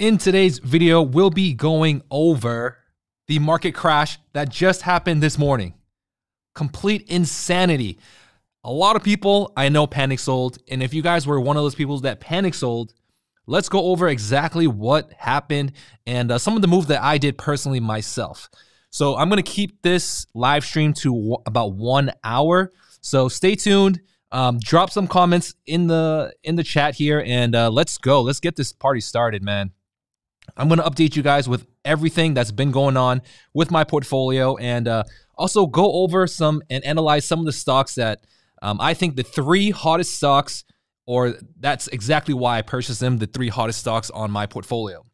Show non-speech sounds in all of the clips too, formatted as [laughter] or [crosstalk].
In today's video, we'll be going over the market crash that just happened this morning. Complete insanity. A lot of people I know panic sold. And if you guys were one of those people that panic sold, let's go over exactly what happened and uh, some of the moves that I did personally myself. So I'm going to keep this live stream to w- about one hour. So stay tuned. Um, drop some comments in the in the chat here, and uh, let's go. Let's get this party started, man. I'm going to update you guys with everything that's been going on with my portfolio, and uh, also go over some and analyze some of the stocks that um, I think the three hottest stocks, or that's exactly why I purchased them. The three hottest stocks on my portfolio.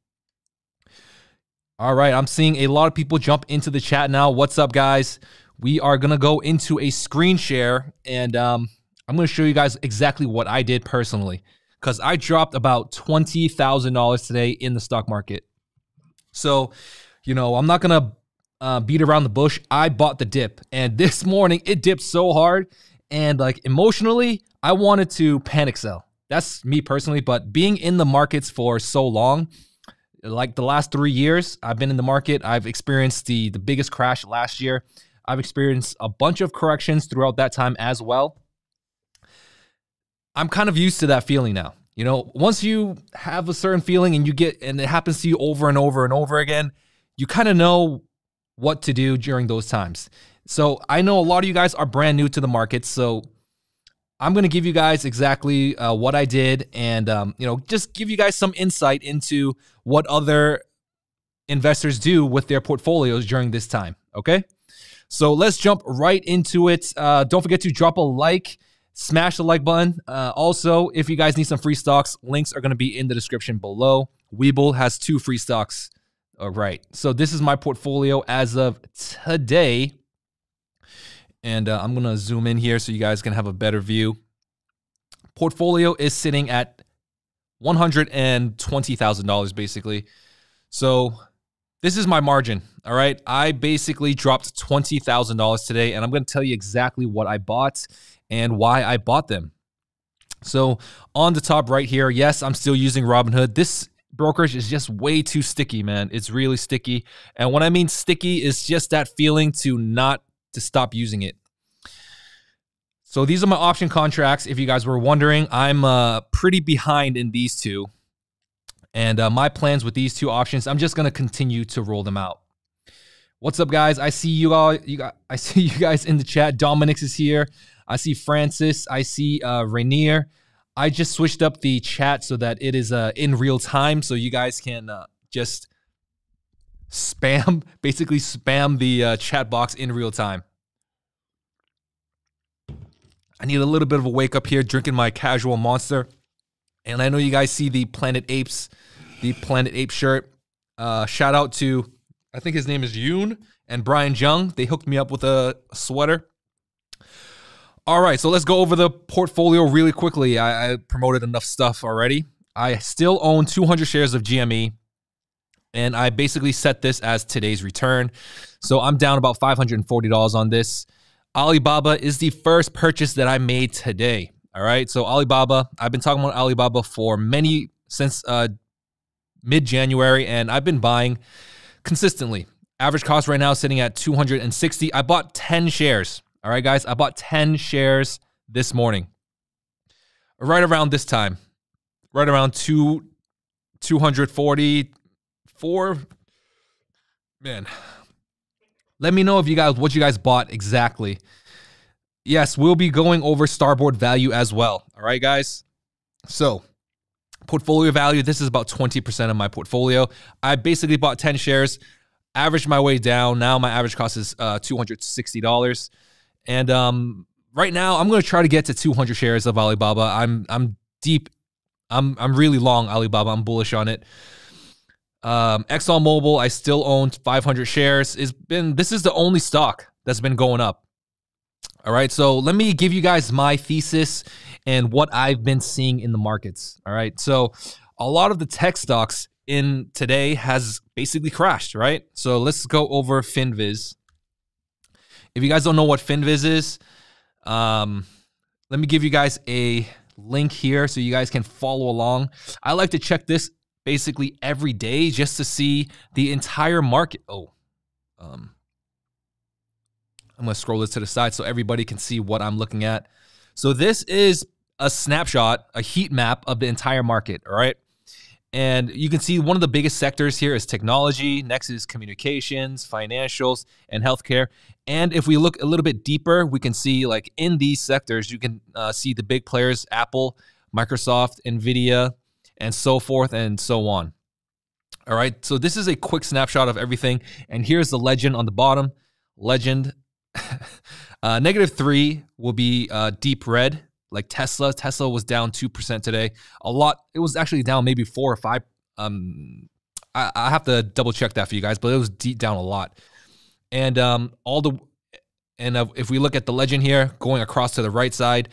All right, I'm seeing a lot of people jump into the chat now. What's up, guys? We are gonna go into a screen share, and um, I'm going to show you guys exactly what I did personally because I dropped about $20,000 today in the stock market. So, you know, I'm not going to uh, beat around the bush. I bought the dip, and [laughs] this morning it dipped so hard, and like emotionally, I wanted to panic sell. That's me personally, but being in the markets for so long, like the last three years, I've been in the market. I've experienced the the biggest crash last year. I've experienced a bunch of corrections throughout that time as well. I'm kind of used to that feeling now. You know, once you have a certain feeling and you get, and it happens to you over and over and over again, you kind of know what to do during those times. So I know a lot of you guys are brand new to the market. So I'm going to give you guys exactly uh, what I did and, um, you know, just give you guys some insight into what other investors do with their portfolios during this time. Okay. So let's jump right into it. Uh, don't forget to drop a like smash the like button. Uh, also, if you guys need some free stocks, links are going to be in the description below. Webull has two free stocks. All right. So this is my portfolio as of today. And uh, I'm going to zoom in here so you guys can have a better view. Portfolio is sitting at $120,000 basically. So this is my margin. All right. I basically dropped $20,000 today, and I'm going to tell you exactly what I bought and why I bought them. So on the top right here, yes, I'm still using Robinhood. This brokerage is just way too sticky, man. It's really sticky. And when I mean sticky, is just that feeling to not to stop using it. So these are my option contracts. If you guys were wondering, I'm uh, pretty behind in these two. And uh, my plans with these two options, I'm just gonna continue to roll them out. What's up, guys? I see you all. You got. I [laughs] see you guys in the chat. Dominic's is here. I see Francis. I see uh, Rainier. I just switched up the chat so that it is uh, in real time, so you guys can uh, just spam, [laughs] basically spam the uh, chat box in real time. I need a little bit of a wake up here, drinking my casual monster, and I know you guys see the Planet Apes, the Planet Ape shirt. Uh, shout out to, I think his name is Yoon and Brian Jung. They hooked me up with a sweater. All right, so let's go over the portfolio really quickly. I, I, promoted enough stuff already. I still own 200 shares of GME, and I basically set this as today's return. So I'm down about $540 on this. Alibaba is the first purchase that I made today. All right, so Alibaba, I've been talking about Alibaba for many since uh, mid January, and I've been buying consistently. Average cost right now sitting at 260. I bought 10 shares. All right, guys, I bought 10 shares this morning. Right around this time. Right around two 244 man. Let me know if you guys what you guys bought exactly. Yes, we'll be going over starboard value as well. All right, guys. So, portfolio value, this is about 20% of my portfolio. I basically bought 10 shares, averaged my way down. Now my average cost is uh, $260. And um, right now, I'm going to try to get to 200 shares of Alibaba. I'm I'm deep. I'm I'm really long Alibaba. I'm bullish on it. Um, ExxonMobil, I still own 500 shares. Is been this is the only stock that's been going up. All right, so let me give you guys my thesis and what I've been seeing in the markets. All right, so a lot of the tech stocks in today has basically crashed. Right, so let's go over Finviz. If you guys don't know what Finviz is, um, let me give you guys a link here so you guys can follow along. I like to check this basically every day just to see the entire market. Oh, um, I'm going to scroll this to the side so everybody can see what I'm looking at. So this is a snapshot, a heat map of the entire market, all right? And you can see one of the biggest sectors here is technology, next is communications, financials, and healthcare. And if we look a little bit deeper, we can see like in these sectors, you can uh, see the big players Apple, Microsoft, Nvidia, and so forth and so on. All right, so this is a quick snapshot of everything. And here's the legend on the bottom. Legend [laughs] uh, negative three will be uh, deep red, like Tesla. Tesla was down 2% today. A lot, it was actually down maybe four or five. Um, I, I have to double check that for you guys, but it was deep down a lot. And um, all the, and if we look at the legend here, going across to the right side,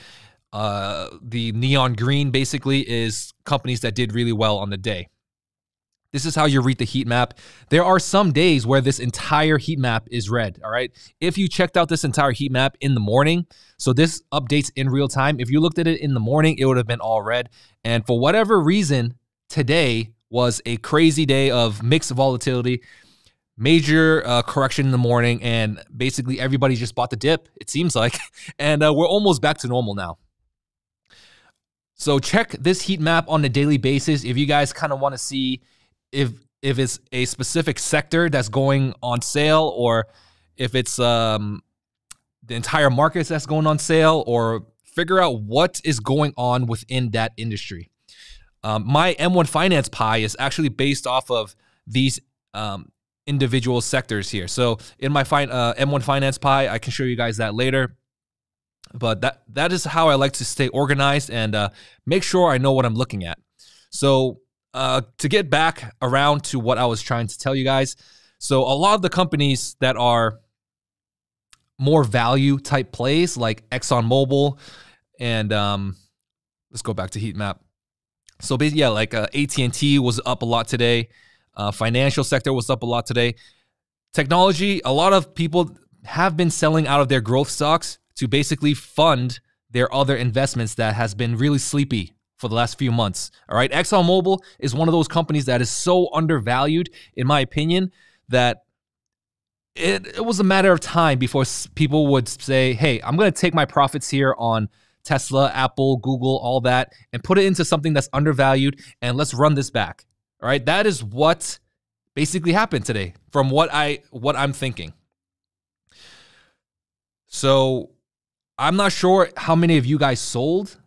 uh, the neon green basically is companies that did really well on the day. This is how you read the heat map. There are some days where this entire heat map is red, all right? If you checked out this entire heat map in the morning, so this updates in real time. If you looked at it in the morning, it would have been all red. And for whatever reason, today was a crazy day of mixed volatility, major uh, correction in the morning, and basically everybody just bought the dip, it seems like. [laughs] And uh, we're almost back to normal now. So check this heat map on a daily basis if you guys kind of want to see if if it's a specific sector that's going on sale or if it's um, the entire market that's going on sale or figure out what is going on within that industry. Um, my M1 Finance pie is actually based off of these um, individual sectors here. So in my uh, M1 Finance pie, I can show you guys that later. But that that is how I like to stay organized and uh, make sure I know what I'm looking at. So uh, to get back around to what I was trying to tell you guys. So, a lot of the companies that are more value type plays, like ExxonMobil, and um, let's go back to heat map. So, basically, yeah, like uh, AT and T was up a lot today. Uh, financial sector was up a lot today. Technology, a lot of people have been selling out of their growth stocks to basically fund their other investments that has been really sleepy for the last few months. All right. ExxonMobil is one of those companies that is so undervalued, in my opinion, that it, it was a matter of time before people would say, hey, I'm going to take my profits here on Tesla, Apple, Google, all that, and put it into something that's undervalued and let's run this back. All right. That is what basically happened today from what I what I'm thinking. So I'm not sure how many of you guys sold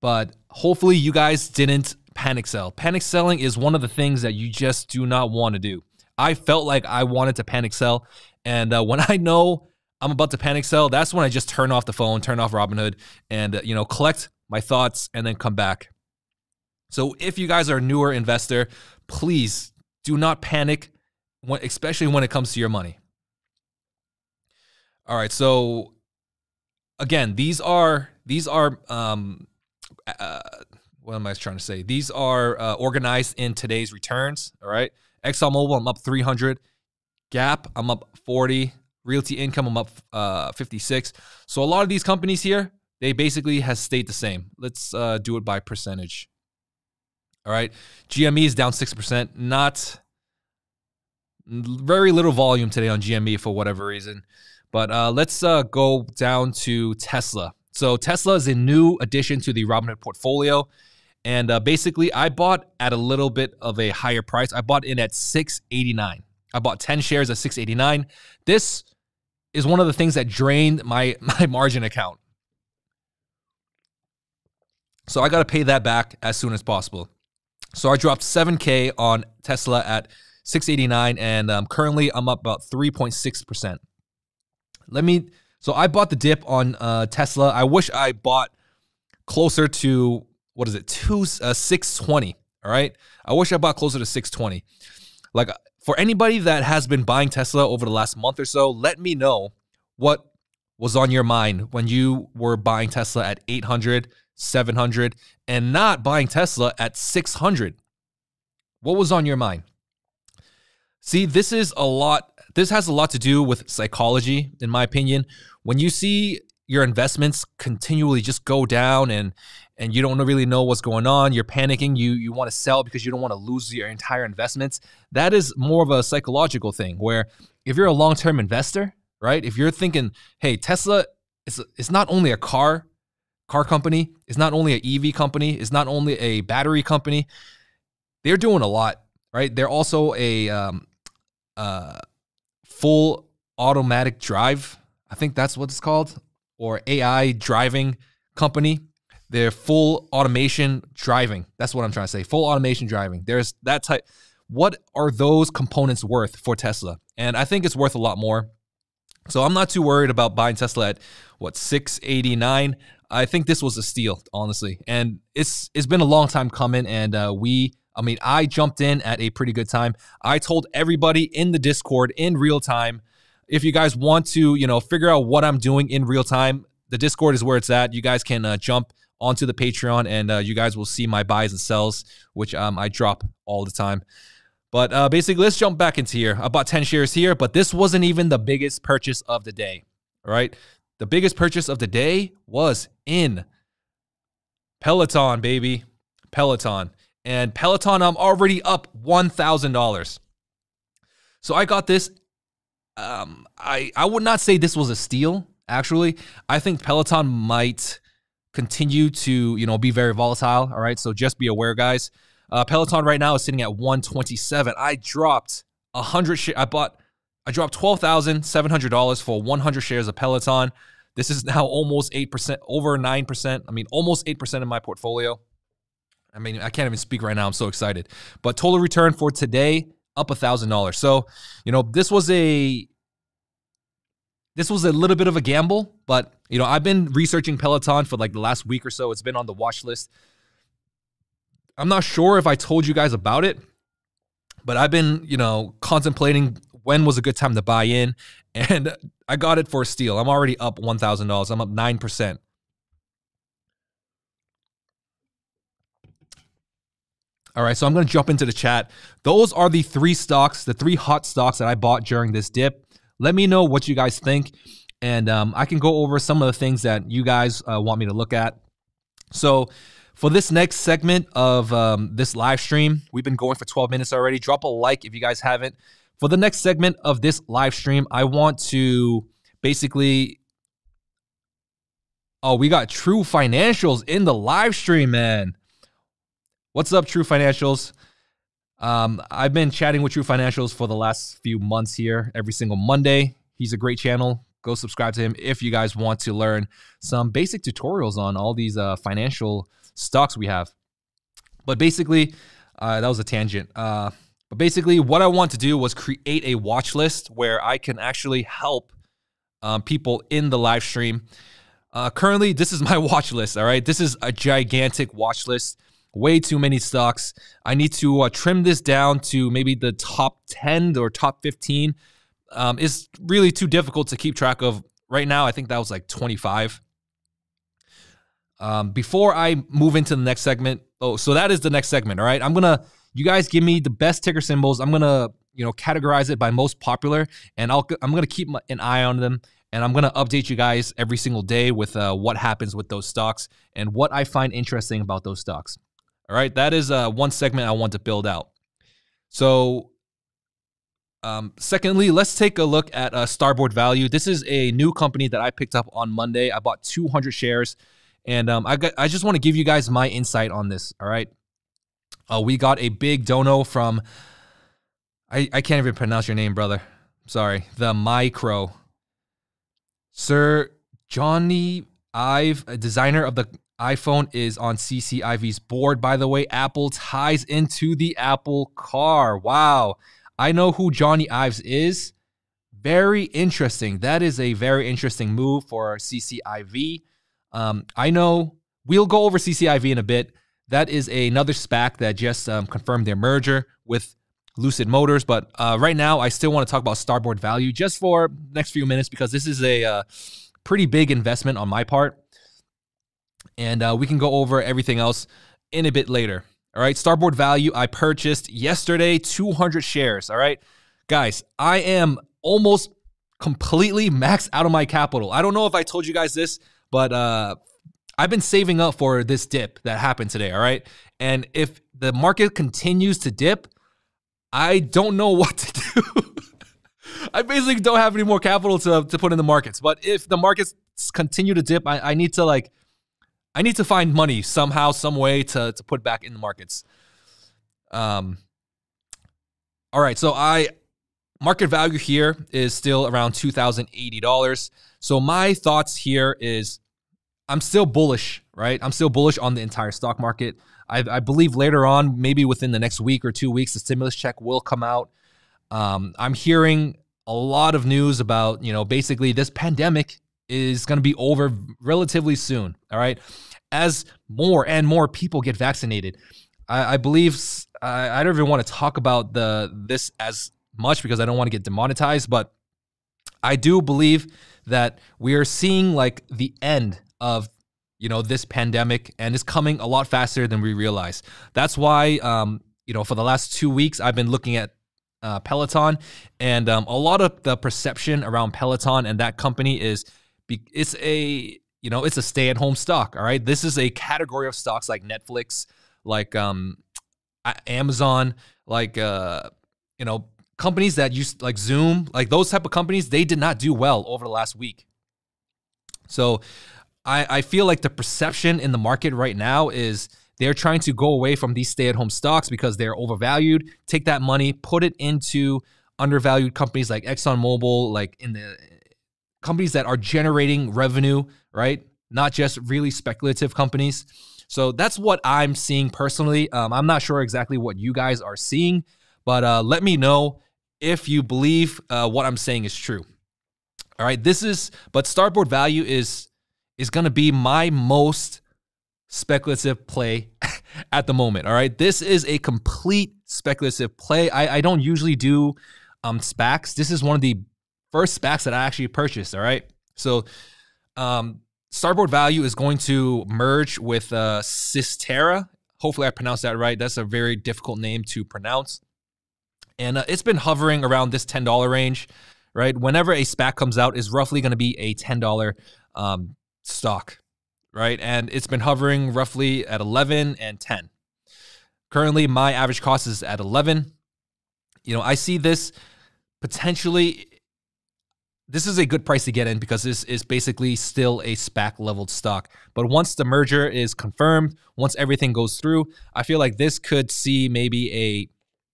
but hopefully you guys didn't panic sell. Panic selling is one of the things that you just do not want to do. I felt like I wanted to panic sell, and uh, [laughs] when I know I'm about to panic sell, that's when I just turn off the phone, turn off Robinhood, and uh, you know collect my thoughts and then come back. So if you guys are a newer investor, please do not panic, when, especially when it comes to your money. All right, so again, these are these are um, uh, what am I trying to say? These are uh, organized in today's returns. All right. ExxonMobil, I'm up 300. Gap, I'm up 40. Realty Income, I'm up uh, 56. So a lot of these companies here, they basically has stayed the same. Let's uh, do it by percentage. All right. GME is down 6%. Not very little volume today on GME for whatever reason. But uh, let's uh, go down to Tesla. So Tesla is a new addition to the Robinhood portfolio. And uh, basically, I bought at a little bit of a higher price. I bought in at 689. I bought 10 shares at 689. This is one of the things that drained my, [laughs] my margin account. So I got to pay that back as soon as possible. So I dropped 7K on Tesla at 689, and um, currently I'm up about 3.6%. Let me so I bought the dip on uh, Tesla. I wish I bought closer to what is it, two uh, six twenty. All right, I wish I bought closer to six twenty. Like for anybody that has been buying Tesla over the last month or so, let me know what was on your mind when you were buying Tesla at 800, 700, and not buying Tesla at 600. What was on your mind? See, this is a lot this has a lot to do with psychology, in my opinion. When you see your investments continually just go down and and you don't really know what's going on, you're panicking, you you want to sell because you don't want to lose your entire investments. That is more of a psychological thing where if you're a long-term investor, right? If you're thinking, "Hey, Tesla is it's not only a car car company, it's not only an EV company, it's not only a battery company. They're doing a lot, right? They're also a um, uh, full automatic drive. I think that's what it's called, or AI driving company. They're full automation driving. That's what I'm trying to say. Full automation driving. There's that type. What are those components worth for Tesla? And I think it's worth a lot more. So I'm not too worried about buying Tesla at what 689. I think this was a steal, honestly, and it's it's been a long time coming. And uh, we, I mean, I jumped in at a pretty good time. I told everybody in the Discord in real time. If you guys want to, you know, figure out what I'm doing in real time, the Discord is where it's at. You guys can uh, jump onto the Patreon, and uh, you guys will see my buys and sells, which um, I drop all the time. But uh, basically, let's jump back into here. I bought 10 shares here, but this wasn't even the biggest purchase of the day. All right. The biggest purchase of the day was in Peloton, baby. Peloton. And Peloton, I'm already up $1,000. So I got this. Um, I, I would not say this was a steal, actually. I think Peloton might continue to, you know, be very volatile. All right. So just be aware, guys. Uh, Peloton right now is sitting at 127. I dropped 100 shares. I bought I dropped $12,700 for 100 shares of Peloton. This is now almost 8%, over 9%. I mean, almost 8% of my portfolio. I mean, I can't even speak right now. I'm so excited. But total return for today, up a $1,000. So, you know, this was a this was a little bit of a gamble, but you know, I've been researching Peloton for like the last week or so. It's been on the watch list. I'm not sure if I told you guys about it, but I've been, you know, contemplating when was a good time to buy in, [laughs] and I got it for a steal. I'm already up $1,000. I'm up 9%. All right, so I'm going to jump into the chat. Those are the three stocks, the three hot stocks that I bought during this dip. Let me know what you guys think, and um, I can go over some of the things that you guys uh, want me to look at. So, for this next segment of um, this live stream, we've been going for 12 minutes already. Drop a like if you guys haven't. For the next segment of this live stream, I want to basically. Oh, we got True Financials in the live stream, man. What's up, True Financials? Um, I've been chatting with True Financials for the last few months here, every single Monday. He's a great channel. Go subscribe to him if you guys want to learn some basic tutorials on all these uh, financial stocks we have. But basically, uh, that was a tangent. Uh, but basically, what I want to do was create a watch list where I can actually help um, people in the live stream. Uh, currently, this is my [laughs] watch list. All right, this is a gigantic watch list. Way too many stocks. I need to uh, trim this down to maybe the top 10 or top 15. Um, it's really too difficult to keep track of. Right now, I think that was like 25. Um, before I move into the next segment, oh, so that is the next segment. All right, I'm gonna you guys give me the best ticker symbols. I'm gonna you know categorize it by most popular, and I'll I'm gonna keep an eye on them, and I'm gonna update you guys every single day with uh, what happens with those stocks and what I find interesting about those stocks. All right, that is uh, one segment I want to build out. So um, secondly, let's take a look at uh, Starboard Value. This is a new company that I picked up on Monday. I bought 200 shares, and um, I got, I just want to give you guys my insight on this. All right, uh, we got a big dono from, I, I can't even pronounce your name, brother. Sorry. The Micro. Sir Jony Ive, a designer of the iPhone, is on CCIV's board. By the way, Apple ties into the Apple car. Wow. I know who Jony Ives is. Very interesting. That is a very interesting move for CCIV. Um, I know we'll go over CCIV in a bit. That is another SPAC that just um, confirmed their merger with Lucid Motors. But uh, right now, I still want to talk about Starboard Value just for next few minutes because this is a uh, pretty big investment on my part, and uh, we can go over everything else in a bit later. All right, Starboard Value I purchased yesterday, 200 shares. All right, guys, I am almost completely maxed out of my capital. I don't know if I told you guys this, but uh, I've been saving up for this dip that happened today, all right? And if the market continues to dip, I don't know [laughs] what to do. I basically don't have any more capital to, to put in the markets. But if the markets continue to dip, I, I need to like I need to find money somehow, some way to to put back in the markets. Um all right, so I market value here is still around $2,080. So my thoughts here is I'm still bullish, right? I'm still bullish on the entire stock market. I, I, believe later on, maybe within the next week or two weeks, the stimulus check will come out. Um, I'm hearing a lot of news about, you know, basically this pandemic is going to be over relatively soon. All right. As more and more people get vaccinated, I, I believe I, I don't even want to talk about the this as much because I don't want to get demonetized, but I do believe that we are seeing like the end of you know this pandemic and it's coming a lot faster than we realize. That's why um, you know for the last two weeks I've been looking at uh, Peloton, and um, a lot of the perception around Peloton and that company is it's a you know it's a stay at home stock. All right, this is a category of stocks like Netflix, like um, Amazon, like uh, you know companies that use like Zoom, like those type of companies, they did not do well over the last week. So I, I feel like the perception in the market right now is they're trying to go away from these stay-at-home stocks because they're overvalued. Take that money, put it into undervalued companies like ExxonMobil, like in the companies that are generating revenue, right? Not just really speculative companies. So that's what I'm seeing personally. Um, I'm not sure exactly what you guys are seeing, but uh, let me know if you believe uh, what I'm saying is true. All right, this is, but starboard value is is going to be my most speculative play [laughs] at the moment. All right. This is a complete speculative play. I, I don't usually do um, SPACs. This is one of the first SPACs that I actually purchased. All right. So, um, Starboard Value is going to merge with uh, Cyxtera. Hopefully, I pronounced that right. That's a very difficult name to pronounce. And uh, it's been hovering around this $10 range, right? Whenever a SPAC comes out, is roughly going to be a $10 um, stock, right? And it's been hovering roughly at 11 and 10. Currently, my average cost is at 11. You know, I see this potentially. This is a good price to get in because this is basically still a SPAC leveled stock. But once the merger is confirmed, once everything goes through, I feel like this could see maybe a,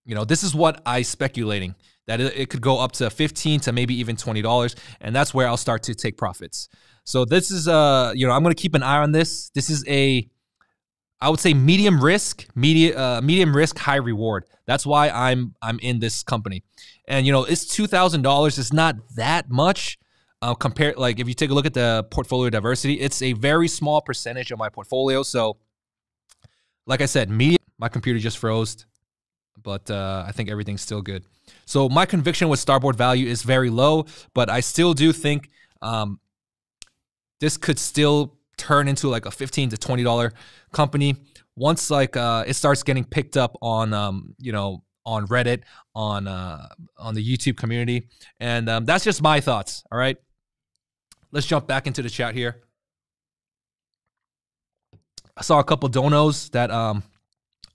you know, this is what I speculating that it, could go up to 15 to maybe even $20 and that's where I'll start to take profits. So this is uh you know I'm going to keep an eye on this. This is a I would say medium risk, media, uh, medium risk, high reward. That's why I'm I'm in this company, and you know it's two thousand dollars. It's not that much uh, compared. Like if you take a look at the portfolio diversity, it's a very small percentage of my portfolio. So, like I said, media. My computer just froze, but uh, I think everything's still good. So my conviction with Starboard value is very low, but I still do think um, this could still turn into like a 15 to 20 dollar company. Once like uh, it starts getting picked up on um, you know on reddit on uh, on the youtube community. And um, that's just my thoughts all right? Let's jump back into the chat here. I saw a couple donos that um,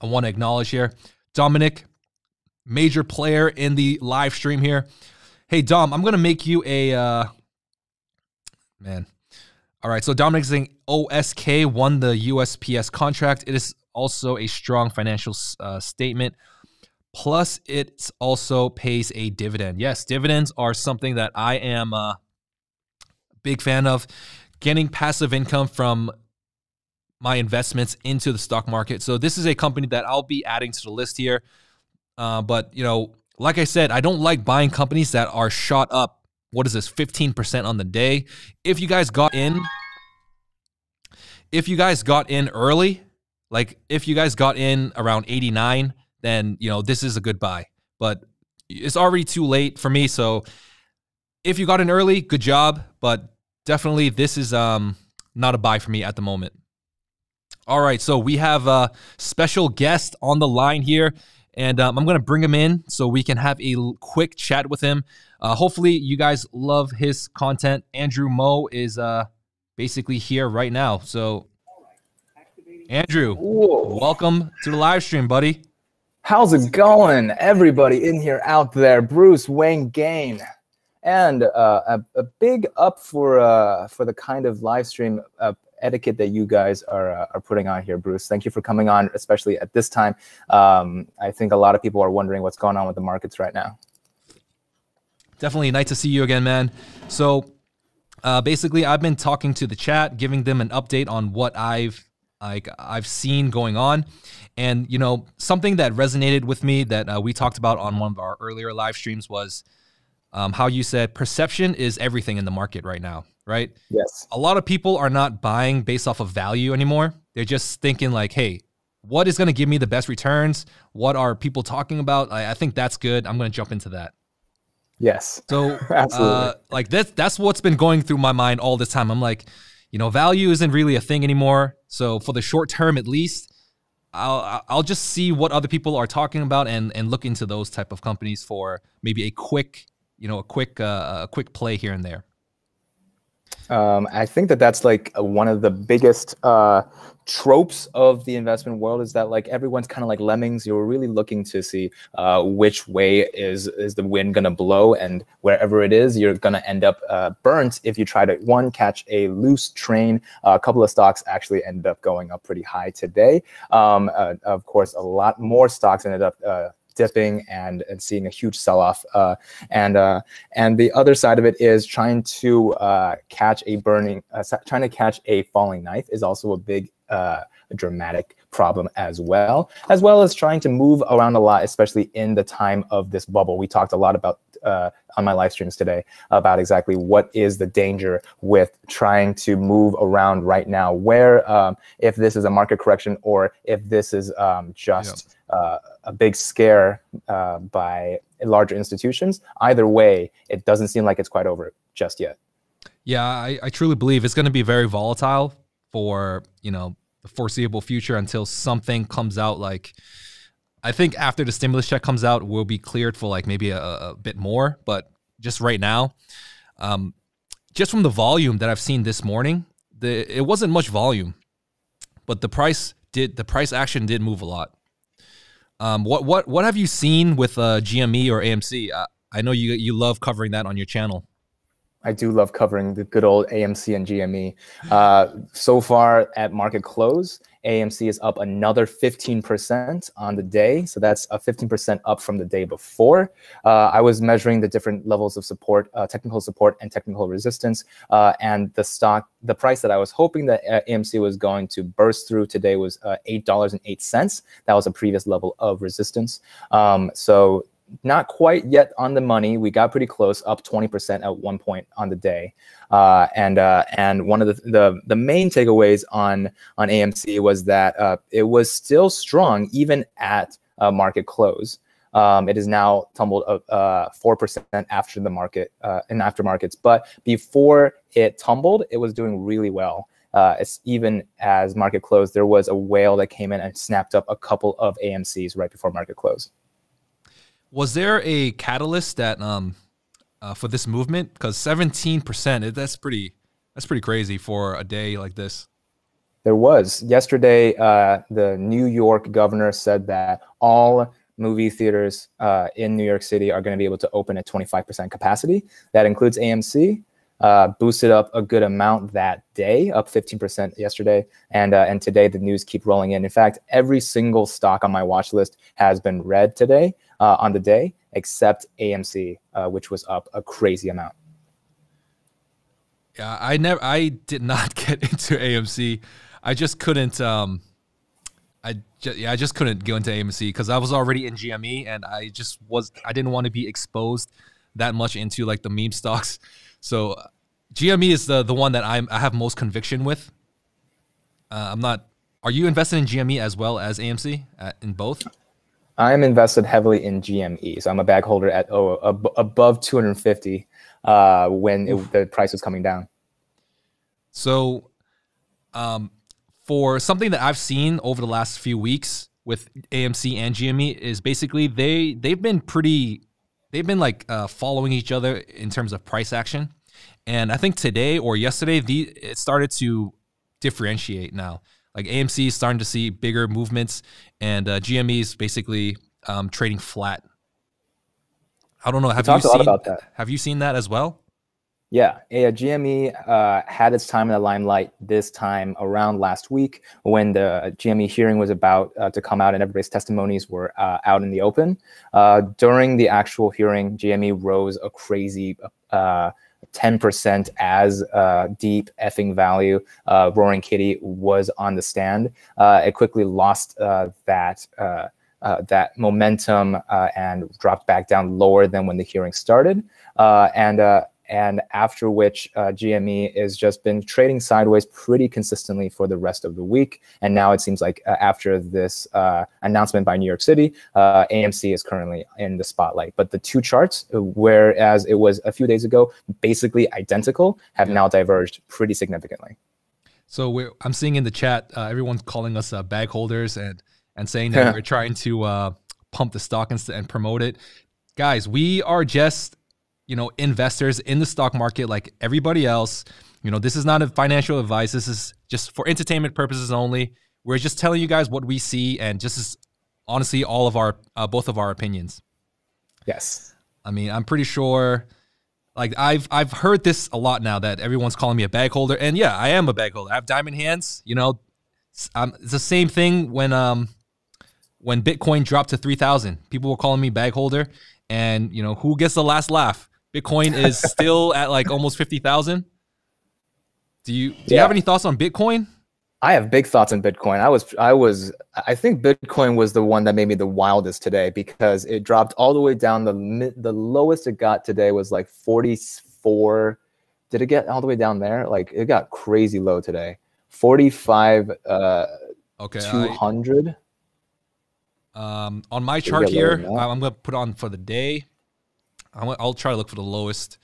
i want to acknowledge here. Dominic major player in the live stream here. Hey dom i'm gonna make you a uh, man all right, so Dominic saying OSK won the USPS contract. It is also a strong financial uh, statement. Plus, it also pays a dividend. Yes, dividends are something that I am a big fan of. Getting passive income from my investments into the stock market. So this is a company that I'll be adding to the list here. Uh, but you know, like I said, I don't like buying companies that are shot up what is this 15% on the day? If you guys got in if you guys got in early like if you guys got in around 89 then you know this is a good buy but it's already too late for me so if you got in early good job. But definitely this is um not a buy for me at the moment. All right so we have a special guest on the line here and um, I'm going to bring him in so we can have a quick chat with him. Uh, hopefully, you guys love his content. Andrew Mo is uh, basically here right now. So Andrew, Whoa. welcome to the live stream, buddy. How's it going, everybody in here, out there? Bruce Wang Gain, and uh, a, a, big up for uh, for the kind of live stream uh, etiquette that you guys are uh, are putting on here, Bruce. Thank you for coming on, especially at this time. Um, I think a lot of people are wondering what's going on with the markets right now. Definitely nice to see you again, man. So, uh, basically, I've been talking to the chat, giving them an update on what I've like I've seen going on. And, you know, something that resonated with me that uh, we talked about on one of our earlier live streams was um, how you said perception is everything in the market right now, right? Yes. A lot of people are not buying based off of value anymore. They're just thinking, like, hey, what is going to give me the best returns? What are people talking about? I, I think that's good. I'm going to jump into that. Yes. So, [laughs] absolutely. Uh, like that's that's what's been going through my mind all this time. I'm like, you know, value isn't really a thing anymore. So for the short term, at least, I'll I'll just see what other people are talking about and and look into those type of companies for maybe a quick, you know, a quick uh, a quick play here and there. Um, I think that that's like one of the biggest uh, tropes of the investment world is that like everyone's kind of like lemmings. You're really looking to see uh, which way is is the wind gonna blow, and wherever it is, you're gonna end up uh, burnt if you try to one catch a loose train. Uh, a couple of stocks actually ended up going up pretty high today. Um, uh, of course, a lot more stocks ended up uh, dipping and, and seeing a huge sell-off. Uh, and uh, and the other side of it is trying to uh, catch a burning, uh, trying to catch a falling knife is also a big uh, dramatic problem as well, as well as trying to move around a lot, especially in the time of this bubble. We talked a lot about uh, on my live streams today about exactly what is the danger with trying to move around right now. Where um, if this is a market correction or if this is um, just uh, a big scare uh, by larger institutions. Either way, it doesn't seem like it's quite over just yet. Yeah, I, I truly believe it's going to be very volatile for you know the foreseeable future until something comes out like I think after the stimulus check comes out, we'll be cleared for like maybe a, a bit more. But just right now, um, just from the volume that I've seen this morning, the it wasn't much volume, but the price did the price action did move a lot. Um, what what what have you seen with uh, GME or AMC? Uh, I know you you love covering that on your channel. I do love covering the good old AMC and GME. Uh, so far at market close, AMC is up another 15% on the day. So that's a 15% up from the day before. Uh, I was measuring the different levels of support, uh, technical support and technical resistance. Uh, and the stock, the price that I was hoping that uh, AMC was going to burst through today was uh, $8.08. That was a previous level of resistance. Um, so not quite yet on the money. We got pretty close, up 20% at one point on the day. Uh, and uh, and one of the, the, the main takeaways on on AMC was that uh, it was still strong even at market close. Um, it is now tumbled uh, four percent after the market uh, in aftermarkets, but before it tumbled, it was doing really well. Uh, it's even as market closed, there was a whale that came in and snapped up a couple of AMC's right before market close. Was there a catalyst that um uh, for this movement? Because seventeen percent that's pretty that's pretty crazy for a day like this. There was yesterday. Uh, the New York governor said that all movie theaters uh, in New York City are going to be able to open at 25% capacity. That includes AMC, uh, boosted up a good amount that day, up 15% yesterday, and uh, and today the news keep rolling in. In fact, every single stock on my watch list has been red today uh, on the day, except AMC, uh, which was up a crazy amount. Yeah, I never, I did not [laughs] get into AMC. I just couldn't. Um, I yeah, I just couldn't go into AMC because I was already in GME, and I just was, I didn't want to be exposed that much into like the meme stocks. [laughs] So GME is the the one that I'm I have most conviction with. Uh, I'm not. Are you invested in GME as well as AMC at, in both? I'm invested heavily in GME, so I'm a bag holder at oh ab- above 250 uh, when it, the price was coming down. So, um, for something that I've seen over the last few weeks with AMC and GME is basically they they've been pretty they've been like uh, following each other in terms of price action. And I think today or yesterday, the it started to differentiate now. Like AMC is starting to see bigger movements, and uh, GME is basically um, trading flat. I don't know. Have you seen that? Have you seen that as well? Yeah, yeah GME uh, had its time in the limelight this time around last week when the GME hearing was about uh, to come out and everybody's testimonies were uh, out in the open. Uh, during the actual hearing, GME rose a crazy 10% uh, as uh, deep effing value. Roaring Kitty was on the stand. it quickly lost that. Uh, that momentum uh, and dropped back down lower than when the hearing started. Uh, and and after which uh, GME has just been trading sideways pretty consistently for the rest of the week. And now it seems like uh, after this uh, announcement by New York City, uh, AMC is currently in the spotlight. But the two charts, whereas it was a few days ago basically identical, have yeah. now diverged pretty significantly. So I'm seeing in the chat, uh, everyone's calling us uh, bag holders and and saying that [laughs] we're trying to pump the stock and, and promote it. Guys, we are just you know, investors in the stock market like everybody else. You know, this is not a financial advice. This is just for entertainment purposes only. We're just telling you guys what we see and just as honestly all of our uh, both of our opinions. Yes. I mean, I'm pretty sure like I've I've heard this a lot now that everyone's calling me a bag holder and yeah, I am a bag holder. I have diamond hands, you know. Um, it's the same thing when um when Bitcoin dropped to 3000. People were calling me bag holder and you know, who gets the last laugh? Bitcoin is [laughs] still at like almost 50,000. Do you do yeah. you have any thoughts on Bitcoin? I have big thoughts on Bitcoin. I was I was I think Bitcoin was the one that made me the wildest today because it dropped all the way down the the lowest it got today was like 44 did it get all the way down there? Like it got crazy low today. 45 uh okay 200 I, um on my chart here I'm going to put on for the day I'll, I'll try to look for the lowest.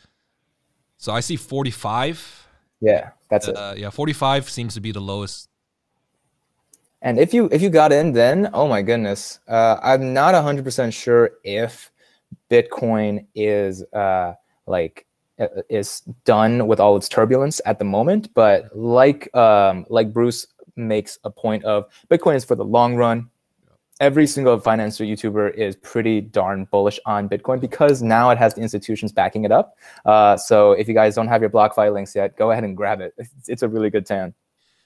So I see 45. Yeah, that's uh, it. Yeah, 45 seems to be the lowest. And if you if you got in then, oh my goodness, uh, I'm not 100% sure if Bitcoin is uh, like uh, is done with all its turbulence at the moment, but like um, like Bruce makes a point of Bitcoin is for the long run every single financial YouTuber is pretty darn bullish on Bitcoin because now it has the institutions backing it up. Uh, so if you guys don't have your BlockFi links yet, go ahead and grab it. It's, it's a really good tan.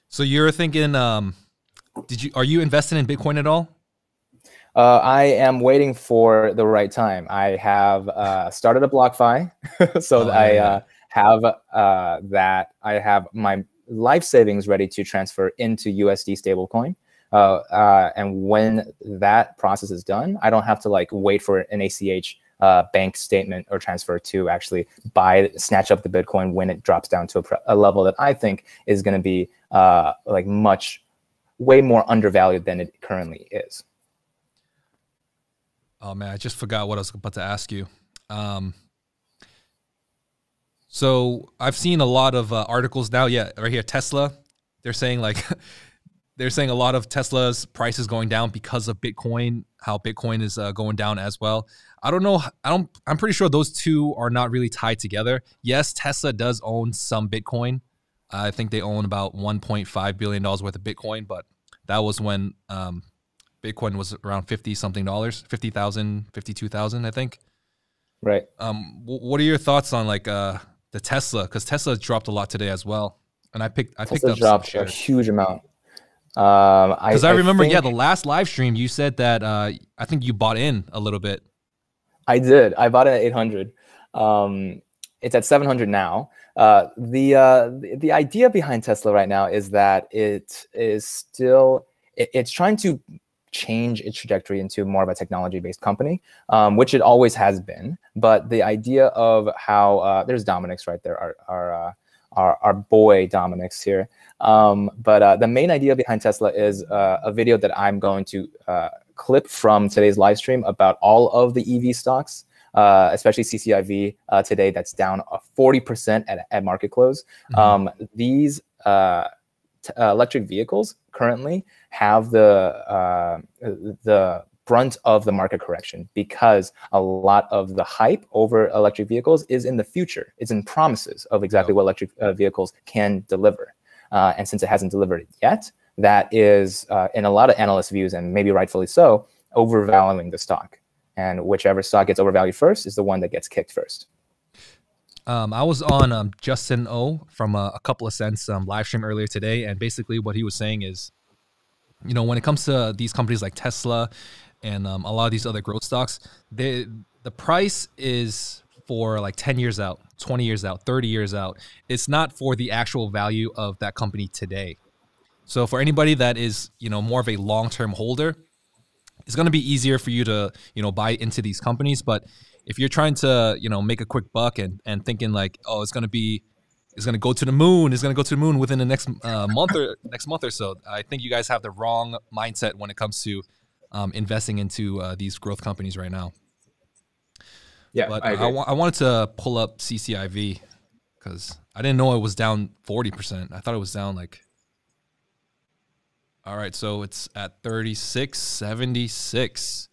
So you're thinking, um, did you are you invested in Bitcoin at all? Uh, I am waiting for the right time. I have uh, started a BlockFi, [laughs] so oh, I uh, have uh, that. I have my life savings ready to transfer into USD stablecoin. Uh, uh, and when that process is done, I don't have to like wait for an ACH uh, bank statement or transfer to actually buy, snatch up the Bitcoin when it drops down to a, a level that I think is going to be uh, like much, way more undervalued than it currently is. Oh man, I just forgot what I was about to ask you. Um, so I've seen a lot of uh, articles now. Yeah, right here, Tesla. They're saying like [laughs] they're saying a lot of Tesla's price is going down because of Bitcoin, how Bitcoin is uh, going down as well. I don't know. I don't. I'm pretty sure those two are not really tied together. Yes, Tesla does own some Bitcoin. I think they own about 1.5 billion dollars worth of Bitcoin, but that was when um, Bitcoin was around 50 something dollars, 50,000, 52,000, I think. Right. Um, w- what are your thoughts on like uh, the Tesla? Because Tesla dropped a lot today as well, and I picked I Tesla picked up dropped a huge amount. Um, because I, I, remember, I think, yeah, the last live stream you said that uh, I think you bought in a little bit. I did. I bought it at 800. Um, it's at 700 now. Uh, the, uh, the the idea behind Tesla right now is that it is still it, it's trying to change its trajectory into more of a technology-based company, um, which it always has been. But the idea of how uh, there's Dominic's right there, our our, uh, our, our boy Dominic's here. Um, but uh, the main idea behind Tesla is uh, a video that I'm going to uh, clip from today's live stream about all of the EV stocks, uh, especially CCIV uh, today that's down 40% at, at market close. Mm-hmm. Um, these uh, electric vehicles currently have the the brunt of the market correction because a lot of the hype over electric vehicles is in the future. It's in promises of exactly what electric uh, vehicles can deliver. Uh, and since it hasn't delivered it yet, that is, uh, in a lot of analyst views, and maybe rightfully so, overvaluing the stock. And whichever stock gets overvalued first is the one that gets kicked first. Um, I was on um, Justin O from a, a couple of cents um, live stream earlier today, and basically what he was saying is, you know, when it comes to these companies like Tesla and um, a lot of these other growth stocks, they the price is for like 10 years out, 20 years out, 30 years out. It's not for the actual value of that company today. So for anybody that is, you know, more of a long-term holder, it's going to be easier for you to, you know, buy into these companies, but if you're trying to, you know, make a quick buck and and thinking like, "Oh, it's going to be it's going to go to the moon, it's going to go to the moon within the next uh, month or [laughs] next month or so." I think you guys have the wrong mindset when it comes to um, investing into uh, these growth companies right now. Yeah, but I, I, wa- I wanted to pull up CCIV because I didn't know it was down 40%. I thought it was down like. All right, so it's at 36.76.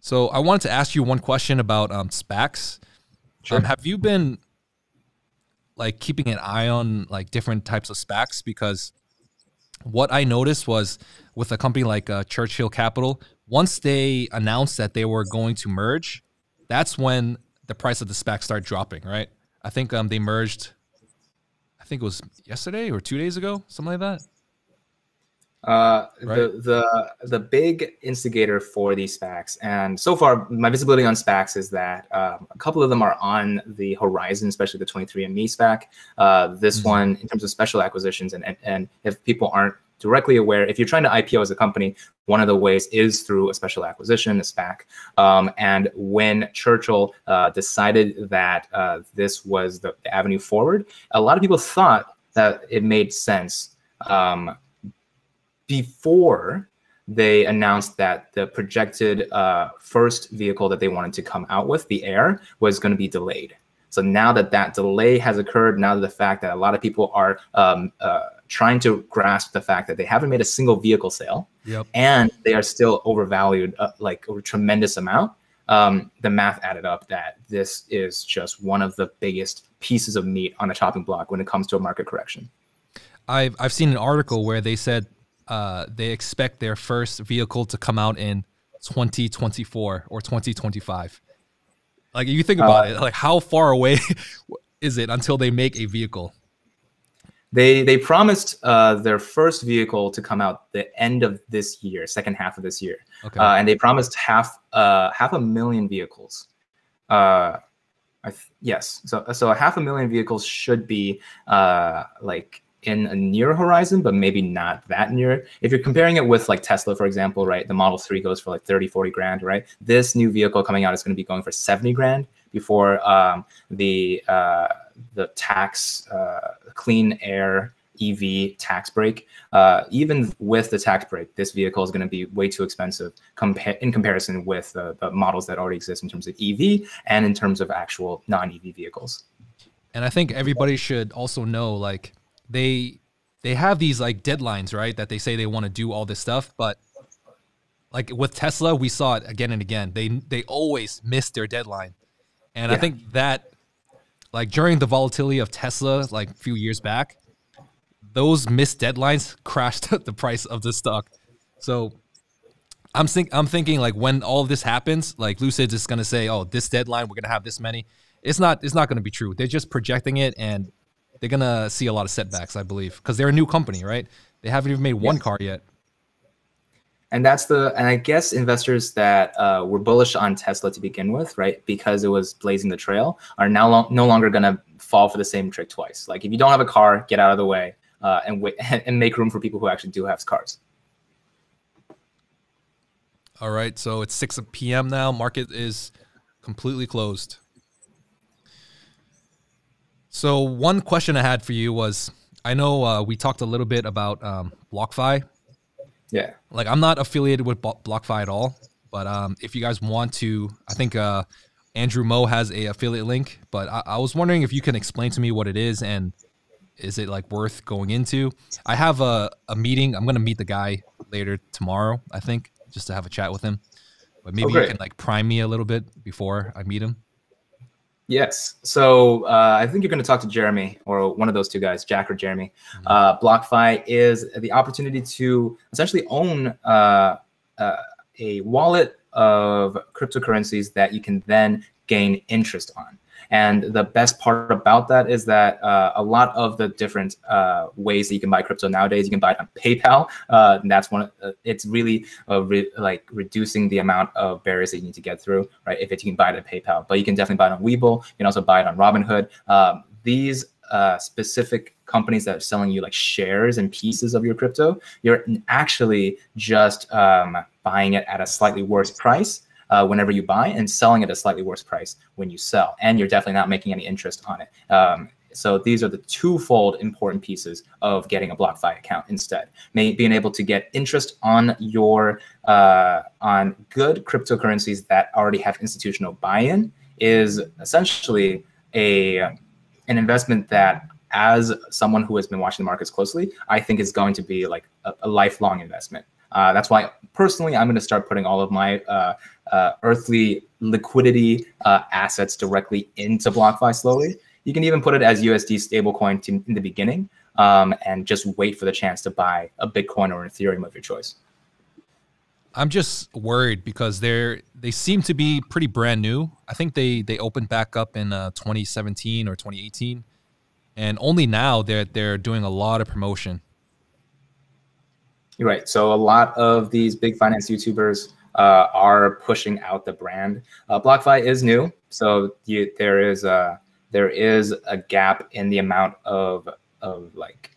So I wanted to ask you one question about um, SPACs. Sure. Um, have you been like keeping an eye on like different types of SPACs? Because what I noticed was with a company like uh, Churchill Capital, once they announced that they were going to merge, that's when the price of the SPAC started dropping, right? I think um, they merged, I think it was yesterday or two days ago, something like that. Uh, Right. the the the big instigator for these SPACs, and so far my visibility on SPACs is that um, a couple of them are on the horizon, especially the 23andMe SPAC. Uh, this Mhm. one, in terms of special acquisitions, and, and and if people aren't directly aware, if you're trying to IPO as a company, one of the ways is through a special acquisition, a SPAC. Um, and when Churchill uh, decided that uh, this was the, the avenue forward, a lot of people thought that it made sense. Um, before they announced that the projected uh, first vehicle that they wanted to come out with, the Air, was going to be delayed. So now that that delay has occurred, now that the fact that a lot of people are um, uh, trying to grasp the fact that they haven't made a single vehicle sale Yep. and they are still overvalued uh, like a tremendous amount, um, the math added up that this is just one of the biggest pieces of meat on a chopping block when it comes to a market correction. I've I've seen an article where they said uh, they expect their first vehicle to come out in 2024 or 2025. Like if you think about it, like how far away [laughs] is it until they make a vehicle? They they promised uh, their first vehicle to come out the end of this year, second half of this year, Okay. uh, and they promised half uh, half a million vehicles. Uh, yes, so so a half a million vehicles should be uh, like in a near horizon, but maybe not that near. If you're comparing it with like Tesla, for example, right, the Model 3 goes for like 30, 40 grand, right? This new vehicle coming out is going to be going for 70 grand before um, the uh, the tax uh, clean air EV tax break. Uh, even with the tax break, this vehicle is going to be way too expensive compa- in comparison with uh, the models that already exist in terms of EV and in terms of actual non-EV vehicles. and I think everybody should also know like they they have these like deadlines, right? That they say they want to do all this stuff, but like with Tesla, we saw it again and again. They they always miss their deadline. And I think that like during the volatility of Tesla like a few years back, those missed deadlines [laughs] crashed the price of the stock. So I'm think I'm thinking like when all of this happens, like Lucid is gonna say, "Oh, this deadline, we're gonna have this many." It's not. It's not gonna be true. They're just projecting it, and they're gonna see a lot of setbacks, I believe, because they're a new company, right? They haven't even made one car yet. And that's the and i guess investors that uh, were bullish on tesla to begin with right because it was blazing the trail are now lo- no longer going to fall for the same trick twice like if you don't have a car get out of the way uh, and wait [laughs] and make room for people who actually do have cars All right, so it's six p.m. now. Market is completely closed. So one question I had for you was, I know uh, we talked a little bit about um, BlockFi. Yeah like I'm not affiliated with BlockFi at all, but um, if you guys want to, I think uh, Andrew Mo has a affiliate link. But I, I was wondering if you can explain to me what it is and is it like worth going into? I have a, a meeting. I'm gonna meet the guy later tomorrow. I think just to have a chat with him. But maybe you can like prime me a little bit before I meet him. Yes. So uh, I think you're going to talk to Jeremy or one of those two guys, Jack or Jeremy. Mm-hmm. Uh, BlockFi is the opportunity to essentially own uh, uh, a wallet of cryptocurrencies that you can then gain interest on. And the best part about that is that uh, a lot of the different uh, ways that you can buy crypto nowadays, you can buy it on PayPal. Uh, and that's one. Uh, it's really uh, re- like reducing the amount of barriers that you need to get through, right? If it, you can buy it on PayPal, but you can definitely buy it on Webull. You can also buy it on Robinhood. Um, these uh, specific companies that are selling you like shares and pieces of your crypto, you're actually just um, buying it at a slightly worse price uh, whenever you buy and selling at a slightly worse price when you sell. And you're definitely not making any interest on it. Um, so these are the twofold important pieces of getting a BlockFi account instead. May, being able to get interest on your uh, on good cryptocurrencies that already have institutional buy-in is essentially a an investment that as someone who has been watching the markets closely, I think is going to be like a, a lifelong investment. Uh, that's why personally, I'm going to start putting all of my uh, uh, earthly liquidity uh, assets directly into BlockFi slowly. You can even put it as USD stablecoin in the beginning um, and just wait for the chance to buy a Bitcoin or an Ethereum of your choice. I'm just worried because they're they seem to be pretty brand new. I think they they opened back up in uh, 2017 or 2018, and only now they're they're doing a lot of promotion. You're right. So a lot of these big finance YouTubers uh, are pushing out the brand. Uh, BlockFi is new, so you, there is a there is a gap in the amount of of like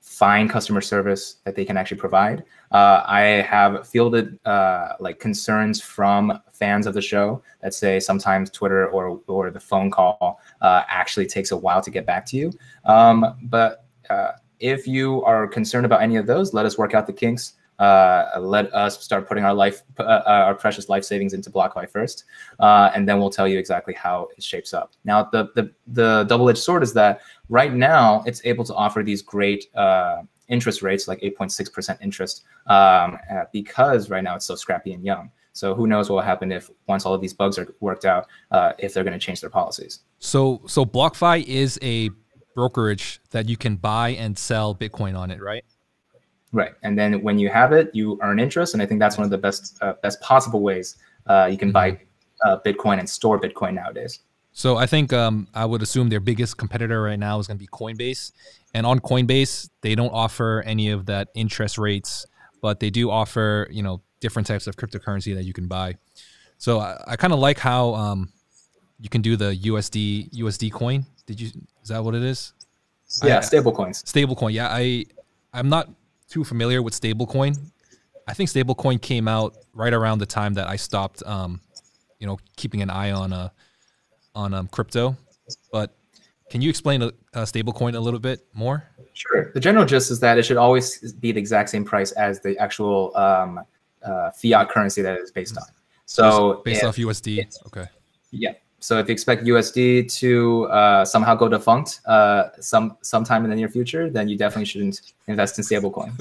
fine customer service that they can actually provide. Uh, I have fielded uh, like concerns from fans of the show that say sometimes Twitter or or the phone call uh, actually takes a while to get back to you. Um, but uh, if you are concerned about any of those, let us work out the kinks uh, let us start putting our life, uh, uh, our precious life savings into BlockFi first, uh, and then we'll tell you exactly how it shapes up. Now, the the, the double-edged sword is that right now it's able to offer these great uh, interest rates, like 8.6% interest, um, uh, because right now it's so scrappy and young. So who knows what will happen if once all of these bugs are worked out, if they're going to change their policies. So so BlockFi is a brokerage that you can buy and sell Bitcoin on it, right? Right, and then when you have it, you earn interest, and I think that's one of the best uh, best possible ways uh, you can buy mm-hmm. uh, Bitcoin and store Bitcoin nowadays. So I think um, I would assume their biggest competitor right now is going to be Coinbase, and on Coinbase they don't offer any of that interest rates, but they do offer you know different types of cryptocurrency that you can buy. So I, I kind of like how um, you can do the USD USD coin. Did you? Is that what it is? Yeah, stable coins. Stable coin. Yeah, I I'm not too familiar with stablecoin. I think stablecoin came out right around the time that I stopped, um, you know, keeping an eye on uh, on um, crypto. But can you explain a, a stablecoin a little bit more? Sure. The general gist is that it should always be the exact same price as the actual um, uh, fiat currency that it's based on. So based if, off USD. Okay. Yeah. So if you expect USD to uh, somehow go defunct uh, some sometime in the near future, then you definitely shouldn't invest in stablecoin.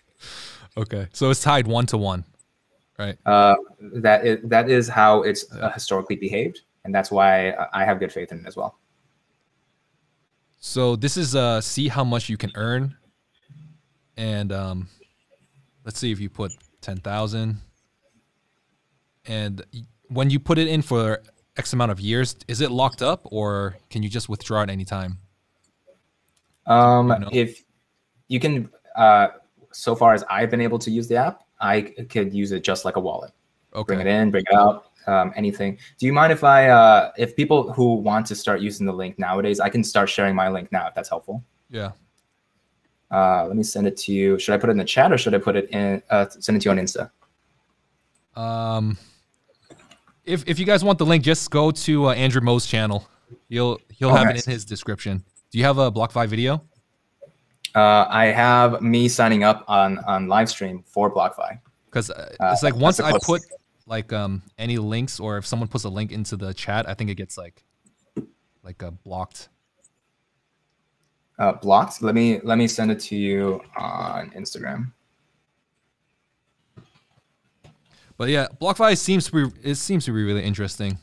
[laughs] okay, so it's tied one to one, right? Uh, that is that is how it's uh, historically behaved, and that's why I have good faith in it as well. So this is uh see how much you can earn, and um, let's see if you put ten thousand, and when you put it in for X amount of years, is it locked up or can you just withdraw at any time? Um, you know? If you can, uh, so far as I've been able to use the app, I could use it just like a wallet. Okay. Bring it in, bring it out, um, anything. Do you mind if I, uh, if people who want to start using the link nowadays, I can start sharing my link now if that's helpful. Yeah. Uh, let me send it to you. Should I put it in the chat or should I put it in, uh, send it to you on Insta? Um, if if you guys want the link, just go to uh, Andrew Mo's channel. He'll he'll have it in his description. Do you have a BlockFi video? Uh, I have me signing up on on live stream for BlockFi. Because uh, it's like once I put like um any links or if someone puts a link into the chat, I think it gets like like uh, blocked. Uh, blocked. Let me let me send it to you on Instagram. But yeah, BlockFi seems to be it seems to be really interesting.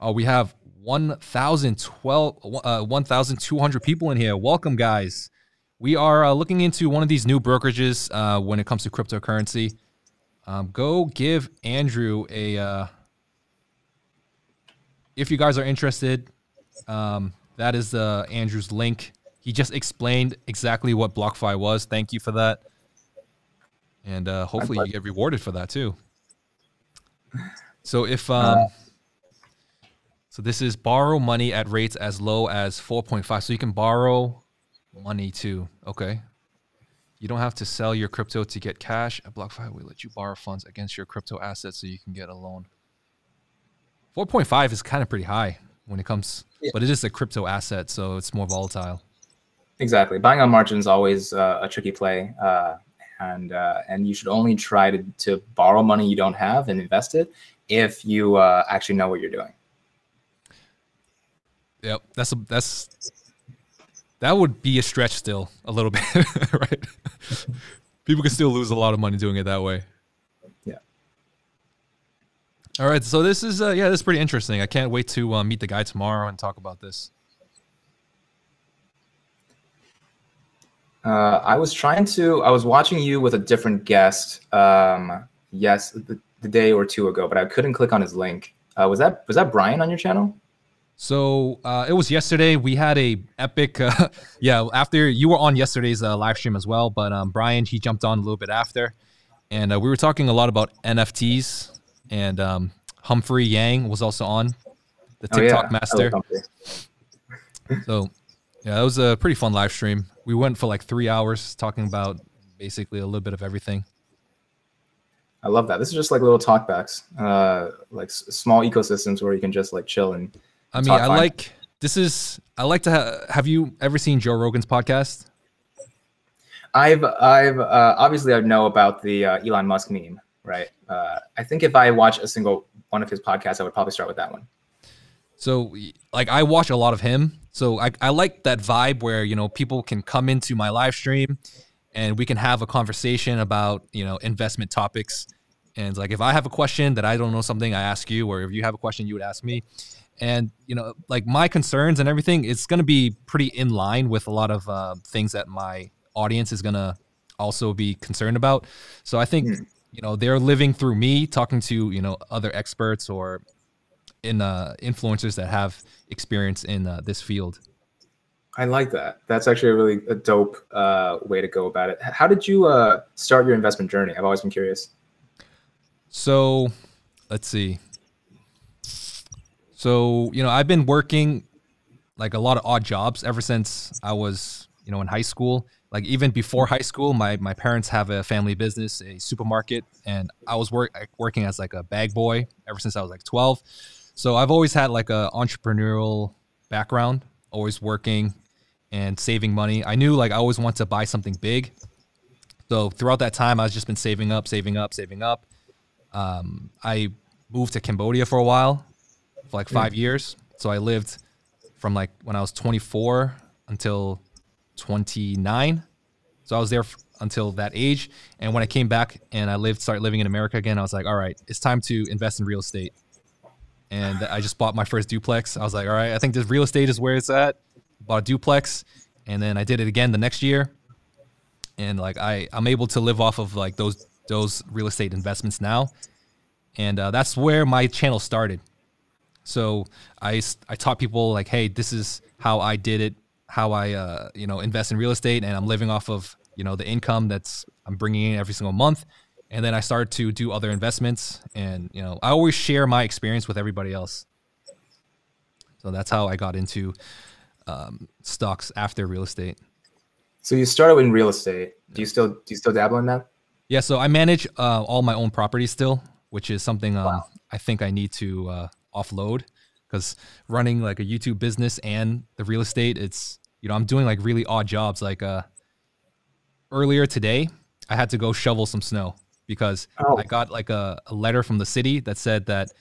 Oh, we have 1,012, uh, 1,200 people in here. Welcome, guys. We are uh, looking into one of these new brokerages uh, when it comes to cryptocurrency. Um, go give Andrew a. Uh, if you guys are interested, um, that is uh, Andrew's link. He just explained exactly what BlockFi was. Thank you for that. And uh, hopefully you get rewarded for that too. So if um, so this is borrow money at rates as low as 4.5. So you can borrow money too. Okay. You don't have to sell your crypto to get cash. A BlockFi we let you borrow funds against your crypto assets so you can get a loan. 4.5 is kind of pretty high when it comes, yeah. but it is a crypto asset, so it's more volatile. Exactly. Buying on margin is always uh, a tricky play. Uh, and uh, and you should only try to, to borrow money you don't have and invest it if you uh, actually know what you're doing. Yep, that's a, that's that would be a stretch still a little [laughs] bit, right? People can still lose a lot of money doing it that way. Yeah. All right, so this is uh, yeah, this is pretty interesting. I can't wait to uh, meet the guy tomorrow and talk about this. Uh, I was trying to. I was watching you with a different guest. Um, yes, the, the, day or two ago, but I couldn't click on his link. Uh, was that was that Brian on your channel? So uh, it was yesterday. We had a epic, uh, [laughs] yeah. After you were on yesterday's uh, live stream as well, but um, Brian he jumped on a little bit after, and uh, we were talking a lot about NFTs. And um, Humphrey Yang was also on, the TikTok oh, yeah. master. so yeah, it was a pretty fun live stream. We went for like three hours talking about basically a little bit of everything. I love that. This is just like little talkbacks, uh, like s- small ecosystems where you can just like chill and. I mean, I like this is I like to ha- have you ever seen Joe Rogan's podcast? I've I've uh, obviously I know about the uh, Elon Musk meme, right? Uh, I think if I watch a single one of his podcasts, I would probably start with that one. So, like, I watch a lot of him. So I, I like that vibe where you know people can come into my live stream, and we can have a conversation about you know investment topics. And like, if I have a question that I don't know something, I ask you, or if you have a question, you would ask me. And you know, like my concerns and everything, it's going to be pretty in line with a lot of uh, things that my audience is going to also be concerned about. So I think mm. you know they're living through me talking to you know other experts or in uh, influencers that have experience in uh, this field. I like that. That's actually a really a dope uh, way to go about it. How did you uh, start your investment journey? I've always been curious. So, let's see. So, you know, I've been working like a lot of odd jobs ever since I was, you know, in high school. Like even before high school, my my parents have a family business, a supermarket, and I was work working as like a bag boy ever since I was like 12. So I've always had like a entrepreneurial background, always working and saving money. I knew like I always want to buy something big. So throughout that time, I've just been saving up, saving up, saving up. Um, I moved to Cambodia for a while, for like five mm. years. So I lived from like when I was 24 until 29. So I was there f- until that age. And when I came back and I lived, started living in America again, I was like, all right, it's time to invest in real estate and I just bought my first duplex. I was like, all right, I think this real estate is where it's at. Bought a duplex, and then I did it again the next year, and like I I'm able to live off of like those those real estate investments now, and uh, that's where my channel started. So I I taught people like, hey, this is how I did it, how I uh, you know invest in real estate, and I'm living off of you know the income that's I'm bringing in every single month and then I started to do other investments, and you know, I always share my experience with everybody else. So that's how I got into um, stocks after real estate. So you started in real estate. Do you still do you still dabble in that? Yeah. So I manage uh, all my own properties still, which is something um, wow. I think I need to uh, offload because running like a YouTube business and the real estate, it's you know I'm doing like really odd jobs. Like uh, earlier today, I had to go shovel some snow because oh. I got like a, a, letter from the city that said that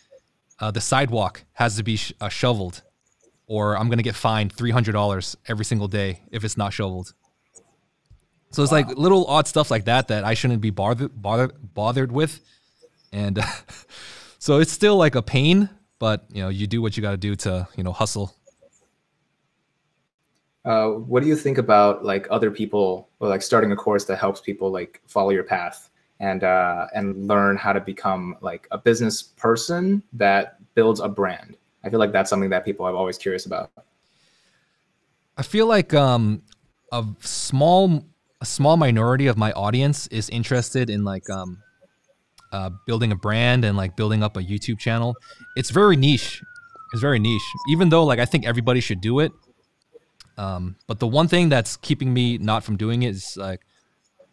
uh, the sidewalk has to be sh- uh, shoveled, or I'm gonna get fined three hundred dollars every single day if it's not shoveled. So it's wow. like little odd stuff like that that I shouldn't be bothered bothered bothered with, and [laughs] so it's still like a pain, but you know, you do what you got to do to you know hustle. Uh, what do you think about like other people or like starting a course that helps people like follow your path and uh, and learn how to become like a business person that builds a brand? I feel like that's something that people are always curious about. I feel like um, a small a small minority of my audience is interested in like um, uh, building a brand and like building up a YouTube channel. It's very niche. It's very niche. Even though like I think everybody should do it. Um, but the one thing that's keeping me not from doing it is like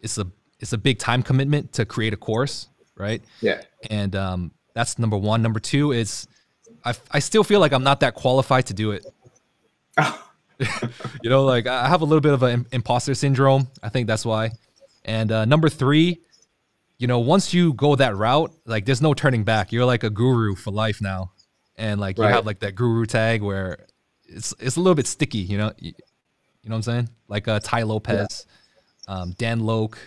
it's a it's a big time commitment to create a course, right? Yeah. And um, that's number one. Number two is I, I still feel like I'm not that qualified to do it. [laughs] you know, like I have a little bit of an imposter syndrome. I think that's why. And uh, number three, you know, once you go that route, like there's no turning back. You're like a guru for life now, and like you have like that guru tag where it's it's a little bit sticky. You know, you, you know what I'm saying? Like uh, Tai Lopez, um, Dan Lok.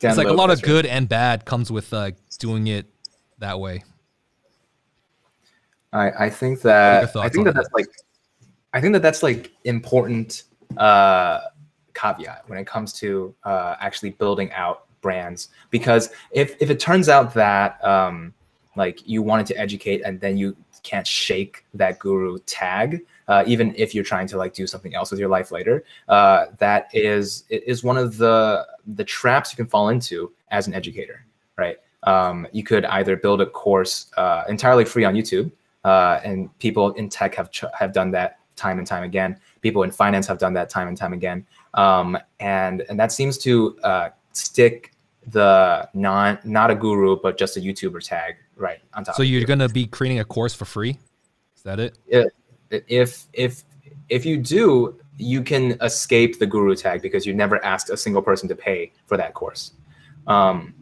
It's like a lot of right. good and bad comes with uh, doing it that way. I, I think What are your that I think that that's like I think that that's like important uh, caveat when it comes to uh, actually building out brands because if if it turns out that um, like you wanted to educate and then you can't shake that guru tag uh, even if you're trying to like do something else with your life later uh, that is it is one of the the traps you can fall into as an educator right um, you could either build a course uh, entirely free on youtube uh, and people in tech have ch- have done that time and time again. People in finance have done that time and time again, um, and and that seems to uh, stick the non not a guru but just a YouTuber tag right on top. So you're gonna be creating a course for free? Is that it? If if if you do, you can escape the guru tag because you never asked a single person to pay for that course. Um,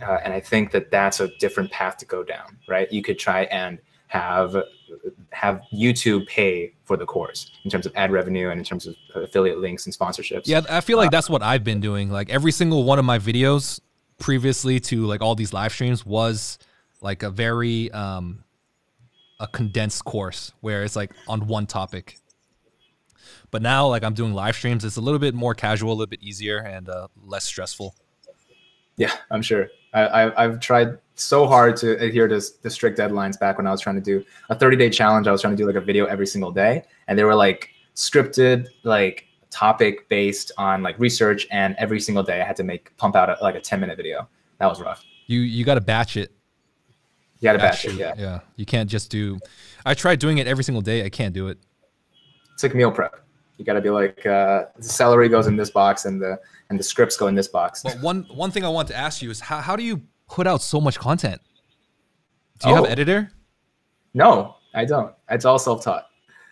uh, and I think that that's a different path to go down, right? You could try and have have YouTube pay for the course in terms of ad revenue and in terms of affiliate links and sponsorships. Yeah, I feel like that's what I've been doing. Like every single one of my videos previously to like all these live streams was like a very um a condensed course where it's like on one topic. But now like I'm doing live streams, it's a little bit more casual, a little bit easier and uh, less stressful. Yeah, I'm sure. I, I, I've tried so hard to adhere to the strict deadlines back when I was trying to do a 30 day challenge. I was trying to do like a video every single day, and they were like scripted, like topic based on like research. And every single day, I had to make pump out a, like a 10 minute video. That was rough. You you got to batch it. You got to Batch batch it. Yeah, Yeah. You can't just do I tried doing it every single day. I can't do it. it's like meal prep. You got to be like uh, the celery goes in this box, and the and the scripts go in this box. But one one thing I want to ask you is how how do you put out so much content? Do you have Oh. an editor? No, I don't. It's all self taught.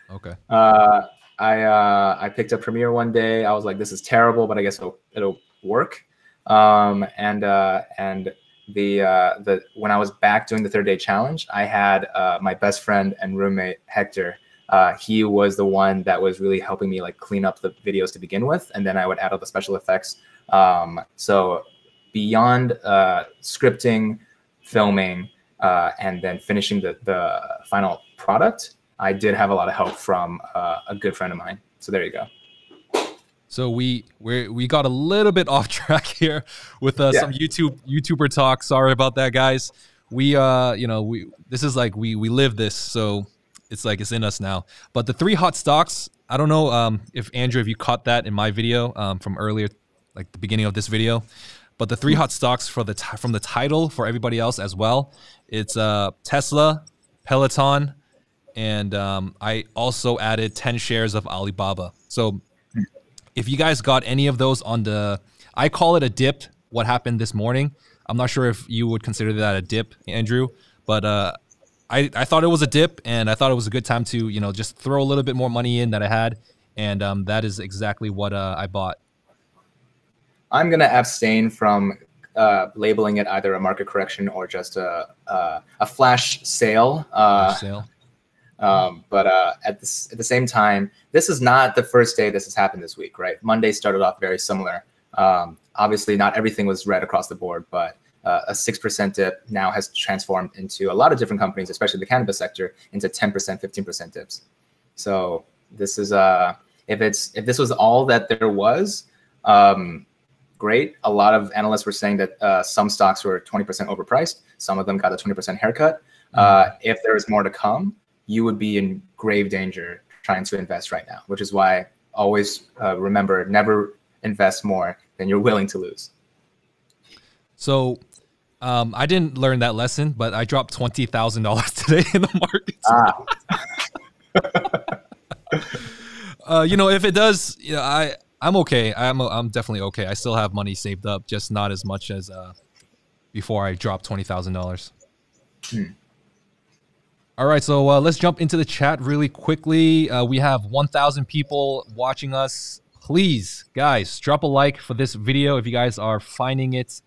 Okay. uh, I uh, I picked up Premiere one day. I was like, this is terrible, but I guess it'll it'll work. Um, and uh, and the uh, the when I was back doing the third day challenge, I had uh, my best friend and roommate Hector. Uh, he was the one that was really helping me like clean up the videos to begin with, and then I would add all the special effects. Um, so beyond uh, scripting, filming, uh, and then finishing the the final product, I did have a lot of help from uh, a good friend of mine. So there you go. So we we we got a little bit [laughs] off track here with uh, Yeah. some YouTube YouTuber talk. Sorry about that, guys. We uh you know we this is like we we live this, so it's like it's in us now. But the three hot stocks. I don't know um if Andrew if you caught that in my video um from earlier, like the beginning of this video. But the three hot stocks for the ti- from the title for everybody else as well. It's uh Tesla, Peloton, and um, I also added 10 shares of Alibaba. So if you guys got any of those on the, I call it a dip. What happened this morning? I'm not sure if you would consider that a dip, Andrew, but uh, I I thought it was a dip, and I thought it was a good time to you know just throw a little bit more money in that I had, and um, that is exactly what uh, I bought. I'm gonna abstain from uh, labeling it either a market correction or just a a, a flash sale. Uh, sale. Um, but uh, at this at the same time, this is not the first day this has happened this week, right? Monday started off very similar. Um, obviously, not everything was red across the board, but uh, a 6% dip now has transformed into a lot of different companies, especially the cannabis sector, into 10%, 15% dips. So this is uh if it's if this was all that there was, um, great. A lot of analysts were saying that uh, some stocks were 20% overpriced. Some of them got a 20% haircut. Uh, mm-hmm. if there is more to come, you would be in grave danger trying to invest right now, which is why always uh, remember never invest more than you're willing to lose. So um, I didn't learn that lesson, but I dropped twenty thousand dollars [laughs] today in the market. Ah. [laughs] uh, you know, if it does, you know, I I'm okay. I'm I'm definitely okay. I still have money saved up, just not as much as uh, before I dropped twenty thousand dollars. Hmm. All right, so uh, let's jump into the chat really quickly. Uh, we have 1,000 people watching us. Please, guys, drop a like for this video if you guys are finding it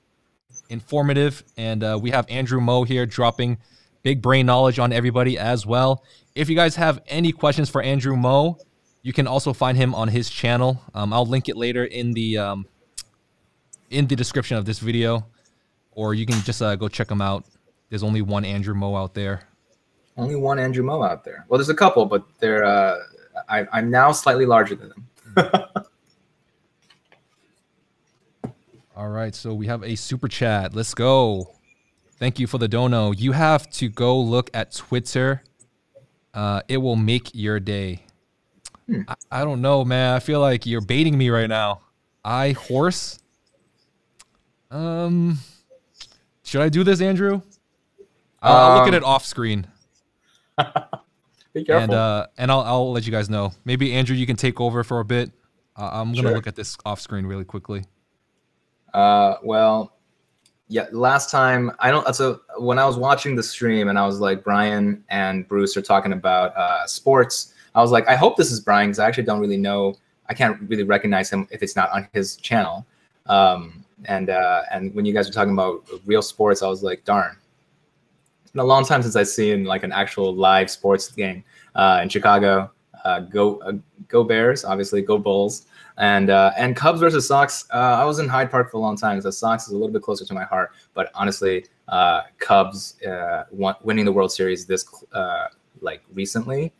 informative. And uh, we have Andrew Mo here dropping big brain knowledge on everybody as well. If you guys have any questions for Andrew Mo, you can also find him on his channel. Um, I'll link it later in the um, in the description of this video, or you can just uh, go check him out. There's only one Andrew Mo out there. Only one Andrew Mo out there. Well, there's a couple, but they're uh, I, I'm now slightly larger than them. [laughs] All right, so we have a super chat. Let's go. Thank you for the dono. You have to go look at Twitter. Uh, it will make your day. Hmm. I, I, don't know, man. I feel like you're baiting me right now. Ihor's. Um, should I do this, Andrew? I'll, um, I'll look at it um, off screen. [laughs] Be careful. And uh, and I'll I'll let you guys know. Maybe Andrew, you can take over for a bit. Uh, I'm gonna sure. look at this off screen really quickly. Uh, well, yeah. Last time I don't. So when I was watching the stream and I was like, Brian and Bruce are talking about uh, sports. I was like, I hope this is Brian because I actually don't really know. I can't really recognize him if it's not on his channel. Um, and uh, and when you guys were talking about real sports, I was like, darn, been a long time since I've seen like an actual live sports game uh, in Chicago. Uh, go uh, go Bears, obviously, go Bulls, and uh, and Cubs versus Sox. Uh, I was in Hyde Park for a long time so Sox is a little bit closer to my heart. But honestly, uh, Cubs winning the World Series this like recently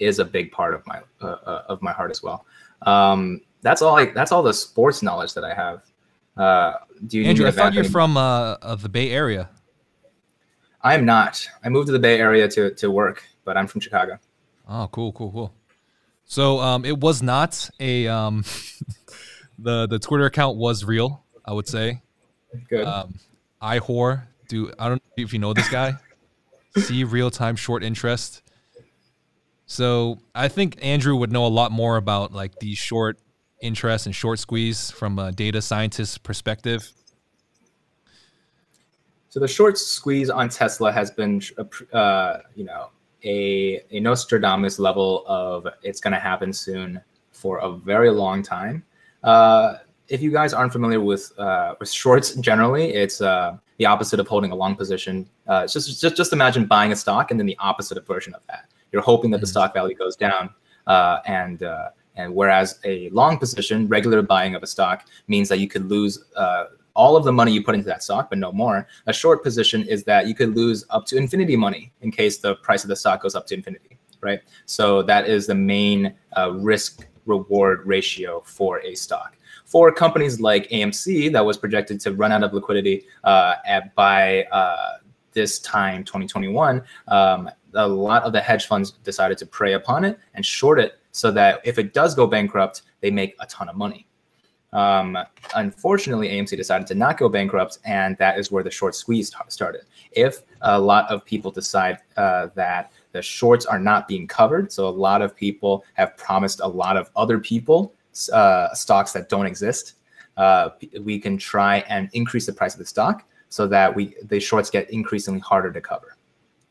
is a big part of my of my heart as well. Um, that's all. Like that's all the sports knowledge that I have. do you Andrew? I thought you're from the Bay Area. I am not. I moved to the Bay Area to to work, but I'm from Chicago. Oh, cool, cool, cool. So um, it was not a um, [laughs] the the Twitter account was real. I would say. Good. Um, Ihor. Do I don't know if you know this guy. [laughs] See real time short interest. So I think Andrew would know a lot more about like the short interest and short squeeze from a data scientist perspective. So the short squeeze on Tesla has been, uh, you know, a, a Nostradamus level of it's going to happen soon for a very long time. Uh, if you guys aren't familiar with uh, with shorts generally, it's uh, the opposite of holding a long position. Uh, it's just, just just imagine buying a stock and then the opposite version of that. You're hoping that the mm-hmm. stock value goes down, uh, and uh, and whereas a long position, regular buying of a stock means that you could lose uh, all of the money you put into that stock, but no more. A short position is that you could lose up to infinity money in case the price of the stock goes up to infinity, right? So that is the main uh, risk reward ratio for a stock. For companies like AMC, that was projected to run out of liquidity uh, at, by uh, this time, 2021, um, a lot of the hedge funds decided to prey upon it and short it so that if it does go bankrupt, they make a ton of money. Um, unfortunately, AMC decided to not go bankrupt, and that is where the short squeeze started. If a lot of people decide uh, that the shorts are not being covered, so a lot of people have promised a lot of other people uh, stocks that don't exist, uh, we can try and increase the price of the stock so that we the shorts get increasingly harder to cover.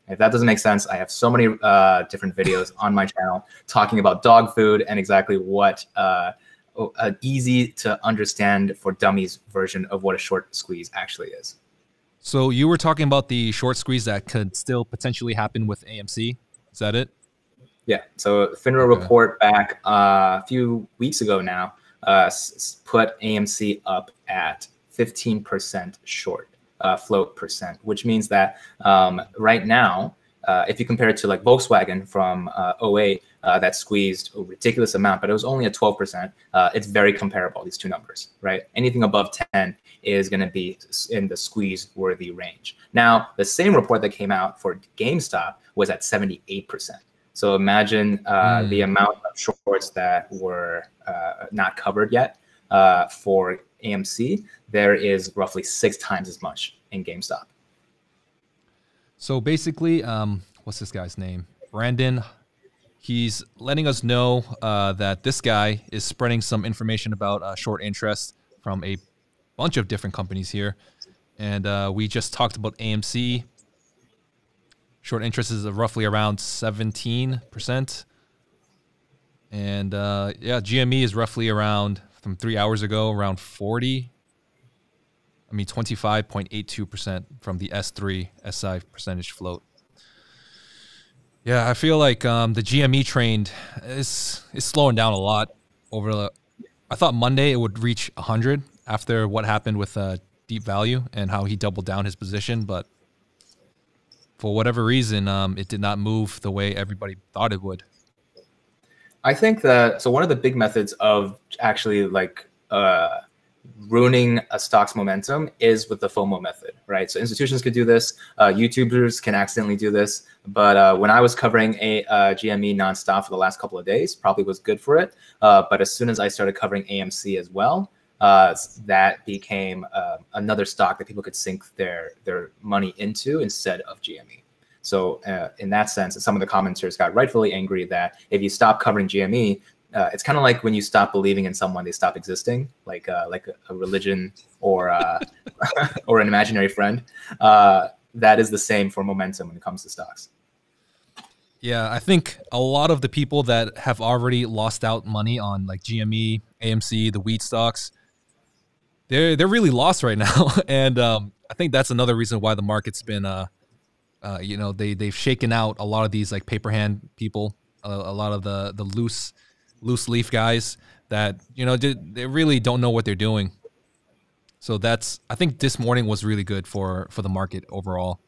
If that doesn't make sense, I have so many uh, different videos on my channel talking about dog food and exactly what uh, an easy to understand for dummies version of what a short squeeze actually is. So you were talking about the short squeeze that could still potentially happen with AMC. Is that it? Yeah. So FINRA okay. report back uh, a few weeks ago now uh, put AMC up at 15% short. uh, float percent, which means that um, right now, uh, if you compare it to like Volkswagen from uh, 08, uh, that squeezed a ridiculous amount, but it was only at 12%. Uh, it's very comparable, these two numbers, right? Anything above 10 is going to be in the squeeze worthy range. Now, the same report that came out for GameStop was at 78%. So imagine uh, mm. the amount of shorts that were uh, not covered yet uh, for AMC. There is roughly six times as much in GameStop. So basically, um, what's this guy's name? Brandon He's letting us know uh, that this guy is spreading some information about uh, short interest from a bunch of different companies here. And uh, we just talked about AMC. Short interest is roughly around 17%. And uh, yeah, GME is roughly around, from three hours ago, around 40. I mean, 25.82% from the S3 SI percentage float. Yeah, I feel like um, the GME train is is slowing down a lot over the. I thought Monday it would reach 100 after what happened with uh, Deep Value and how he doubled down his position, but for whatever reason, um, it did not move the way everybody thought it would. I think that so one of the big methods of actually like uh, ruining a stock's momentum is with the FOMO method, right? So institutions could do this, uh, YouTubers can accidentally do this. But uh, when I was covering a uh, GME nonstop for the last couple of days, probably was good for it. Uh, but as soon as I started covering AMC as well, uh, that became uh, another stock that people could sink their their money into instead of GME. So in that sense, some of the commenters got rightfully angry that if you stop covering GME, uh, it's kind of like when you stop believing in someone, they stop existing, like uh, like a, religion or uh, [laughs] or an imaginary friend. Uh, that is the same for momentum when it comes to stocks. Yeah, I think a lot of the people that have already lost out money on like GME, AMC, the wheat stocks, they're they're really lost right [laughs] now, and um, I think that's another reason why the market's been, uh, uh, you know, they they've shaken out a lot of these like paper hand people, a, a lot of the the loose loose leaf guys that you know they really don't know what they're doing. So that's I think this morning was really good for for the market overall.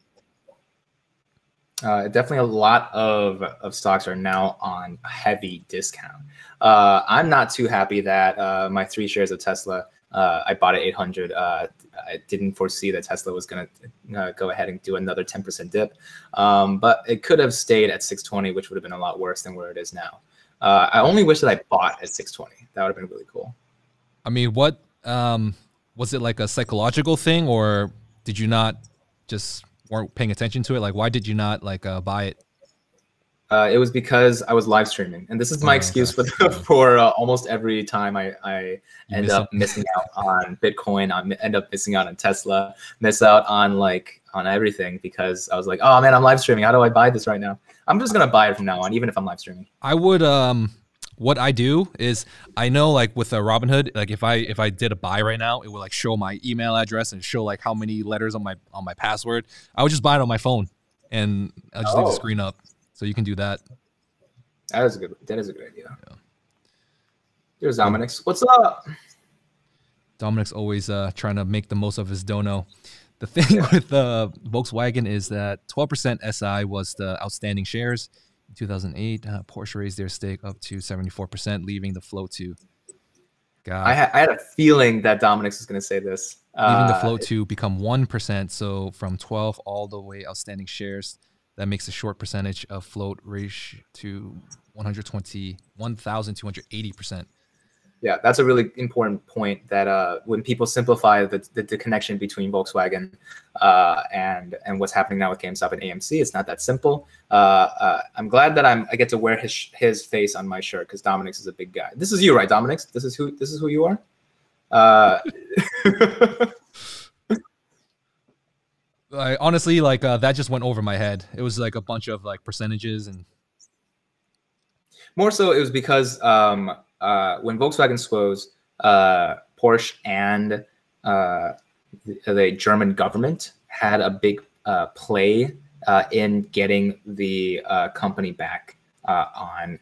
Uh, definitely a lot of, of stocks are now on heavy discount. Uh, I'm not too happy that uh, my three shares of Tesla, uh, I bought at 800. Uh, I didn't foresee that Tesla was going to uh, go ahead and do another 10% dip. Um, but it could have stayed at 620, which would have been a lot worse than where it is now. Uh, I only wish that I bought at 620. That would have been really cool. I mean, what um, was it like a psychological thing, or did you not just weren't paying attention to it? Like, why did you not like uh, buy it? Uh, it was because I was live streaming, and this is my oh, excuse okay. for the, [laughs] for uh, almost every time I, I end miss up missing out on Bitcoin, I end up missing out on Tesla, miss out on like on everything because I was like, oh man, I'm live streaming. How do I buy this right now? I'm just gonna buy it from now on, even if I'm live streaming. I would um what I do is I know like with a Robinhood, like if I if I did a buy right now, it would like show my email address and show like how many letters on my on my password. I would just buy it on my phone and I'll just oh. leave the oh. screen up. So you can do that. That is a good that is a good idea. Yeah. There's Dominic's. What's up? Dominic's always uh, trying to make the most of his dono. The thing yeah. with uh, Volkswagen is that 12% SI was the outstanding shares. In 2008, uh, Porsche raised their stake up to 74%, leaving the float to. God. I, ha- I had a feeling that Dominic's was going to say this. Leaving the uh, float to become 1%. So from 12 all the way outstanding shares, that makes a short percentage of float ratio to 120, 1,280%. Yeah, that's a really important point. That uh, when people simplify the, the, the connection between Volkswagen uh, and and what's happening now with GameStop and AMC, it's not that simple. Uh, uh, I'm glad that I'm I get to wear his his face on my shirt because Dominic's is a big guy. This is you, right, Dominic's? This is who this is who you are. Uh, [laughs] I honestly like uh, that just went over my head. It was like a bunch of like percentages and more so it was because um, uh, when Volkswagen squoze, uh, Porsche and uh, the, the, German government had a big uh, play uh, in getting the uh, company back on,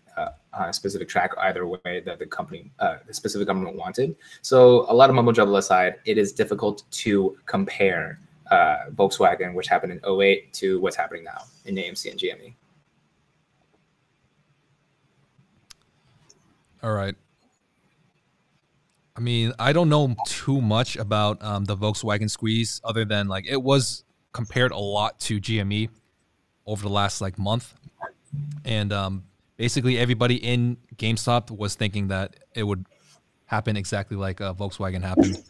on a specific track, either way that the company, the specific government wanted. So a lot of mumbo jumbo aside, it is difficult to compare Volkswagen, which happened in 08, to what's happening now in AMC and GME. All right. I mean, I don't know too much about um, the Volkswagen squeeze other than like it was compared a lot to GME over the last like month. And um, basically everybody in GameStop was thinking that it would happen exactly like uh, Volkswagen happened.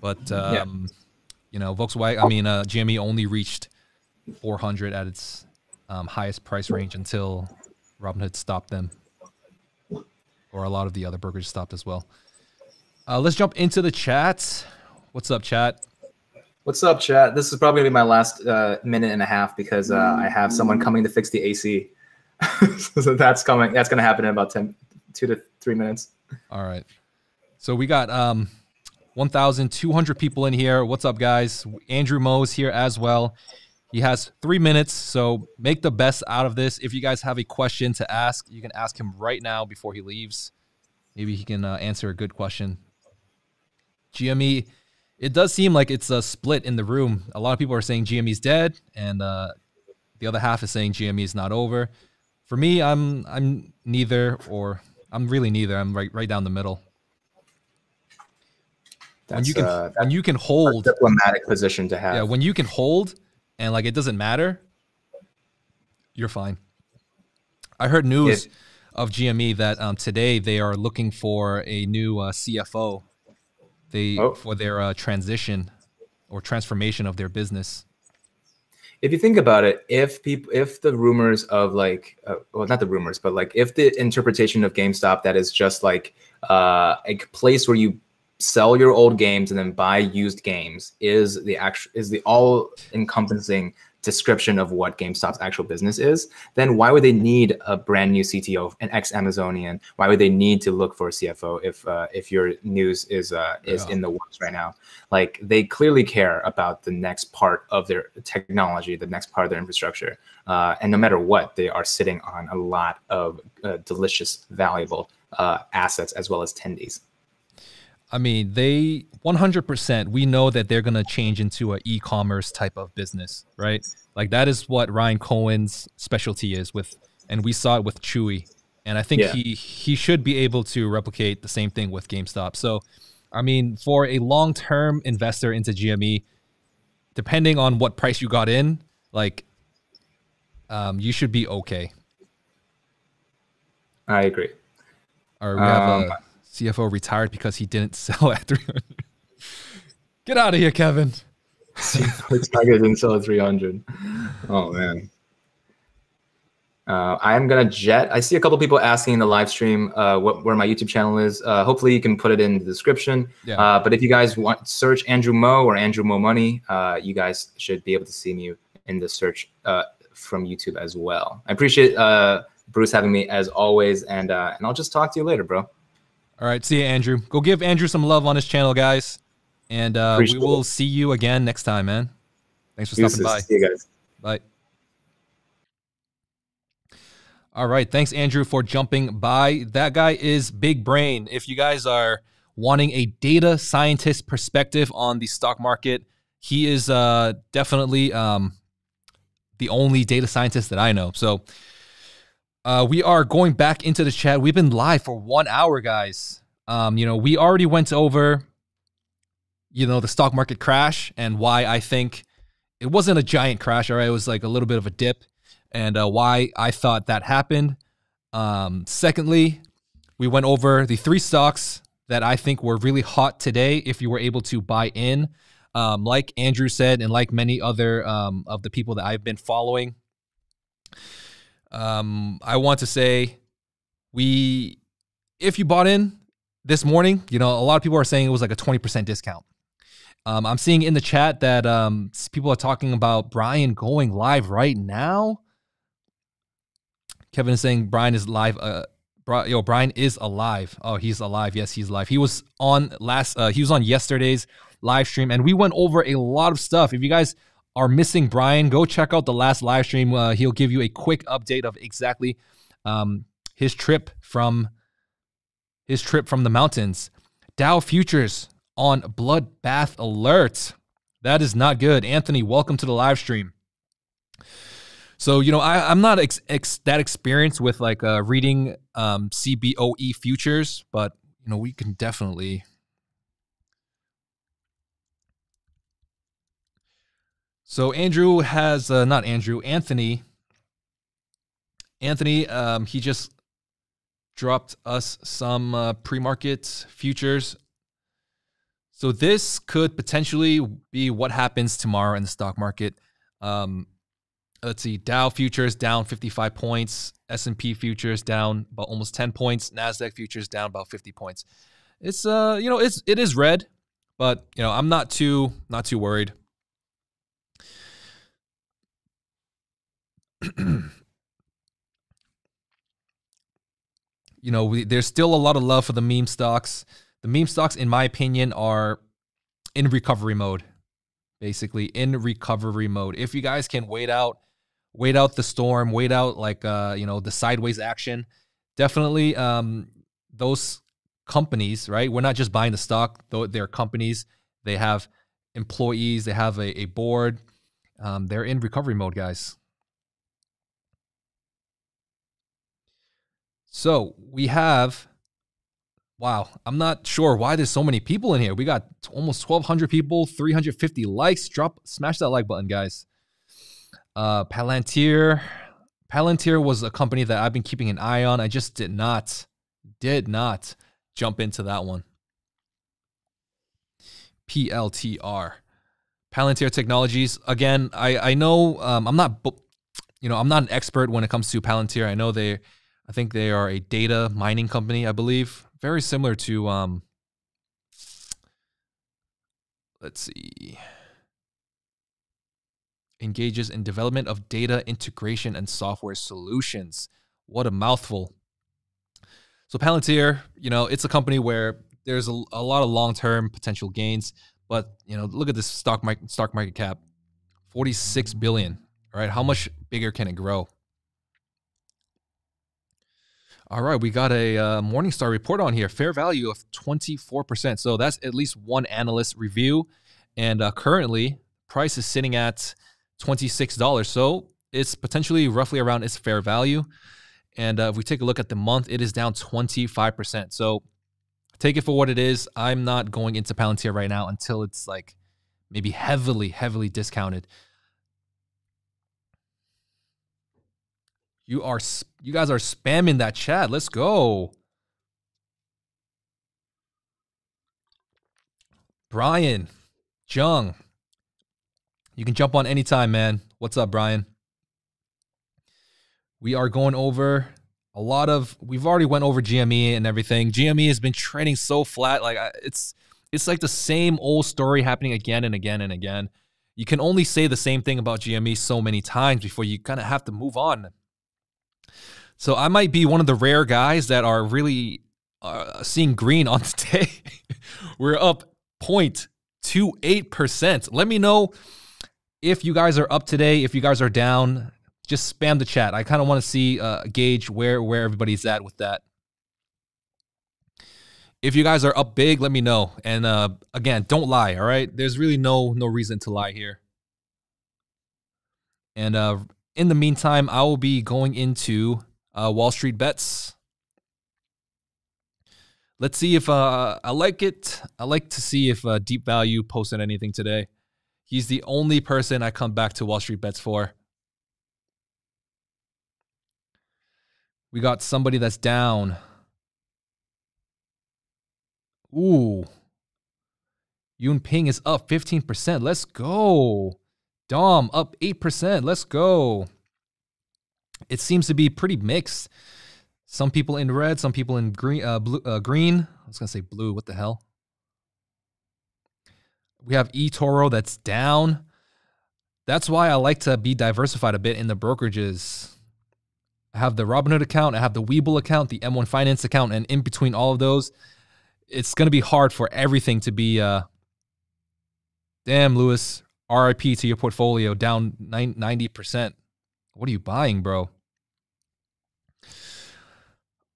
But um, yeah. you know, Volkswagen, I mean, uh, GME only reached 400 at its um, highest price range until Robinhood stopped them, or a lot of the other brokers stopped as well. Uh, let's jump into the chat. What's up, chat? What's up, chat? This is probably gonna be my last uh, minute and a half because uh, I have someone coming to fix the AC. [laughs] so that's coming. That's gonna happen in about 10, two to three minutes. All right. So we got um, 1,200 people in here. What's up, guys? Andrew Mo's here as well. He has three minutes, so make the best out of this. If you guys have a question to ask, you can ask him right now before he leaves. Maybe he can uh, answer a good question. GME, it does seem like it's a split in the room. A lot of people are saying GME's dead, and uh, the other half is saying GME is not over. For me, I'm I'm neither, or I'm really neither. I'm right right down the middle. That's, when you can uh, when you can hold diplomatic position to have. Yeah, when you can hold and like it doesn't matter, you're fine. I heard news yeah. of GME that um, today they are looking for a new uh, CFO they oh. for their uh, transition or transformation of their business. If you think about it, if people, if the rumors of like, uh, well, not the rumors, but like, if the interpretation of GameStop that is just like uh, a place where you sell your old games and then buy used games is the actual is the all encompassing description of what GameStop's actual business is, then why would they need a brand new CTO, an ex Amazonian? Why would they need to look for a CFO if uh, if your news is uh, is yeah. in the works right now? Like they clearly care about the next part of their technology, the next part of their infrastructure, uh, and no matter what, they are sitting on a lot of uh, delicious, valuable uh, assets as well as tendies. I mean, they 100%, we know that they're going to change into an e commerce type of business, right? Like, that is what Ryan Cohen's specialty is with, and we saw it with Chewy. And I think yeah. he, he should be able to replicate the same thing with GameStop. So, I mean, for a long term investor into GME, depending on what price you got in, like, um, you should be okay. I agree. Or we have um, a CFO retired because he didn't [laughs] sell at 300. Get out of here, Kevin. CFO didn't sell at 300. Oh, man. Uh, I am gonna jet. I see a couple people asking in the live stream uh, what, where my YouTube channel is. Uh, hopefully, you can put it in the description. Yeah. Uh, but if you guys want search Andrew Mo or Andrew Mo Money, uh, you guys should be able to see me in the search uh, from YouTube as well. I appreciate Bruce having me as always, and and I'll just talk to you later, bro. All right. See you, Andrew. Go give Andrew some love on his channel, guys. And uh, we will it. see you again next time, man. Thanks for stopping by. See you guys. Bye. All right. Thanks, Andrew, for jumping by. That guy is Big Brain. If you guys are wanting a data scientist perspective on the stock market, he is uh, definitely um, the only data scientist that I know. So uh, we are going back into the chat. We've been live for one hour, guys. Um, you know, we already went over, you know, the stock market crash and why I think it wasn't a giant crash. All right, it was like a little bit of a dip, and uh, why I thought that happened. Um, secondly, we went over the three stocks that I think were really hot today. If you were able to buy in, um, like Andrew said, and like many other um, of the people that I've been following, um, I want to say we, if you bought in this morning, you know, a lot of people are saying it was like a 20% discount. Um, I'm seeing in the chat that um, people are talking about Brian going live right now. Kevin is saying Brian is live. Uh, yo, Brian is alive. Oh, he's alive. Yes, he's alive. He was on last. Uh, he was on yesterday's live stream, and we went over a lot of stuff. If you guys are missing Brian, go check out the last live stream. Uh, he'll give you a quick update of exactly um, his trip from his trip from the mountains. Dow futures on bloodbath alert. That is not good. Anthony, welcome to the live stream. So, you know, I, I'm not ex, ex, that experienced with like uh, reading um, CBOE futures, but, you know, we can definitely. So, Andrew has, uh, not Andrew, Anthony. Anthony, um, he just dropped us some uh, pre market futures so this could potentially be what happens tomorrow in the stock market. Um, let's see, Dow futures down 55 points, S&P futures down about almost 10 points, Nasdaq futures down about 50 points. It's uh, you know, it's it is red, but you know, I'm not too not too worried. You know, we, there's still a lot of love for the meme stocks. The meme stocks, in my opinion, are in recovery mode. Basically, in recovery mode. If you guys can wait out, wait out the storm, wait out like uh, you know, the sideways action, definitely um those companies, right? We're not just buying the stock, though they're companies. They have employees, they have a, a board. Um, they're in recovery mode, guys. So we have Wow, I'm not sure why there's so many people in here. We got almost 1,200 people, 350 likes. Drop, smash that like button, guys. Uh, Palantir. Palantir was a company that I've been keeping an eye on. I just did not, did not jump into that one. PLTR. Palantir Technologies. Again, I I know um, I'm not, you know, I'm not an expert when it comes to Palantir. I know they, I think they are a data mining company. I believe. Very similar to um let's see. Engages in development of data integration and software solutions. What a mouthful. So palantir you know it's a company where there's a, a lot of long-term potential gains but you know look at this stock market stock market cap. 46 billion all right? How much bigger can it grow all right, we got a uh, Morningstar report on here. Fair value of 24%. So that's at least one analyst review. And uh, currently, price is sitting at $26. So it's potentially roughly around its fair value. And uh, if we take a look at the month, it is down 25%. So take it for what it is. I'm not going into Palantir right now until it's like maybe heavily, heavily discounted. You are you guys are spamming that chat. Let's go. Brian, Jung. You can jump on anytime, man. What's up, Brian? We are going over a lot of we've already went over GME and everything. GME has been trading so flat like it's it's like the same old story happening again and again and again. You can only say the same thing about GME so many times before you kind of have to move on. So I might be one of the rare guys that are really uh, seeing green on [laughs] today. We're up 0.28%. Let me know if you guys are up today, if you guys are down. Just spam the chat. I kind of want to see uh, gauge where where everybody's at with that. If you guys are up big, let me know. And uh, again, don't lie. All right, there's really no no reason to lie here. And uh, in the meantime, I will be going into uh, Wall Street bets. Let's see if uh, I like it. I like to see if uh, Deep Value posted anything today. He's the only person I come back to Wall Street bets for. We got somebody that's down. Ooh. Yun Ping is up 15%. Let's go. Dom up 8%. Let's go it seems to be pretty mixed. Some people in red, some people in green. Uh, blue, uh, green. I was gonna say blue. What the hell? We have eToro that's down. That's why I like to be diversified a bit in the brokerages. I have the Robinhood account, I have the Webull account, the M1 Finance account, and in between all of those, it's gonna be hard for everything to be. Uh, damn, Lewis, RIP to your portfolio, down 90%. What are you buying, bro?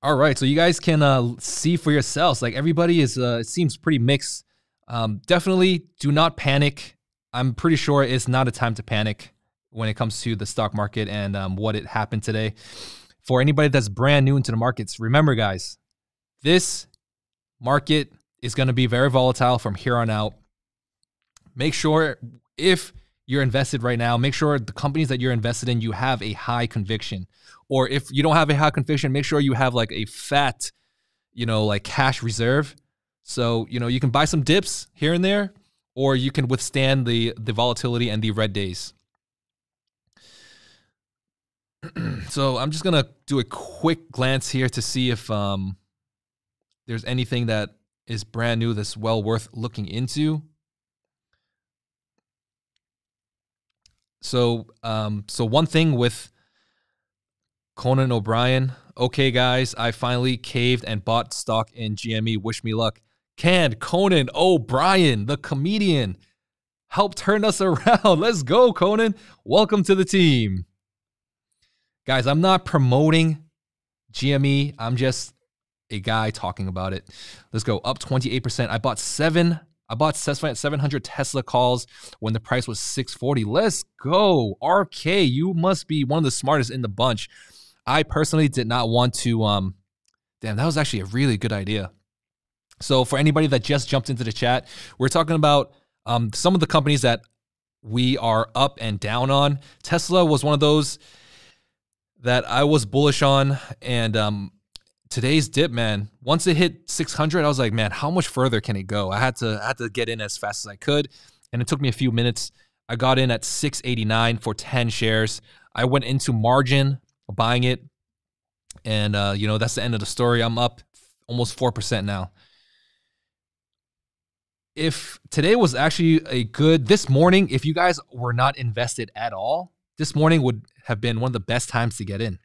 All right, so you guys can uh, see for yourselves. Like everybody is, uh, it seems pretty mixed. Um, definitely do not panic. I'm pretty sure it's not a time to panic when it comes to the stock market and um, what it happened today. For anybody that's brand new into the markets, remember, guys, this market is going to be very volatile from here on out. Make sure if you're invested right now, make sure the companies that you're invested in, you have a high conviction. Or if you don't have a high conviction, make sure you have like a fat, you know, like cash reserve. So, you know, you can buy some dips here and there, or you can withstand the the volatility and the red days. [clears throat] so I'm just gonna do a quick glance here to see if um, there's anything that is brand new that's well worth looking into. So, um, so one thing with Conan O'Brien. Okay, guys, I finally caved and bought stock in GME. Wish me luck. Can Conan O'Brien, the comedian, help turn us [laughs] around? Let's go, Conan. Welcome to the team. Guys, I'm not promoting GME. I'm just a guy talking about it. Let's go up 28%. I bought seven. I bought 700 Tesla calls when the price was 640. Let's go. RK, you must be one of the smartest in the bunch. I personally did not want to um damn, that was actually a really good idea. So for anybody that just jumped into the chat, we're talking about um some of the companies that we are up and down on. Tesla was one of those that I was bullish on and um today's dip, man, once it hit 600, I was like, man, how much further can it go? I had to I had to get in as fast as I could, and it took me a few minutes. I got in at 689 for 10 shares. I went into margin buying it, and uh, you know that's the end of the story. I'm up almost four percent now. If today was actually a good this morning, if you guys were not invested at all, this morning would have been one of the best times to get in.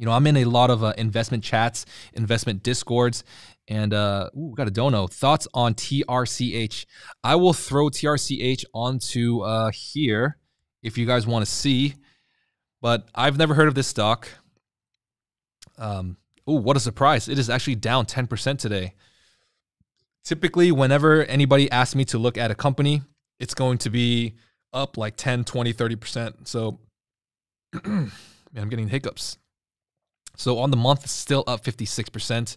You know, I'm in a lot of uh, investment chats, investment discords, and uh, ooh, got a dono. Thoughts on TRCH? I will throw TRCH onto uh, here if you guys want to see, but I've never heard of this stock. Um, oh, what a surprise! It is actually down 10% today. Typically, whenever anybody asks me to look at a company, it's going to be up like 10, 20, 30%. So, [clears throat] man, I'm getting hiccups. So on the month, still up 56%.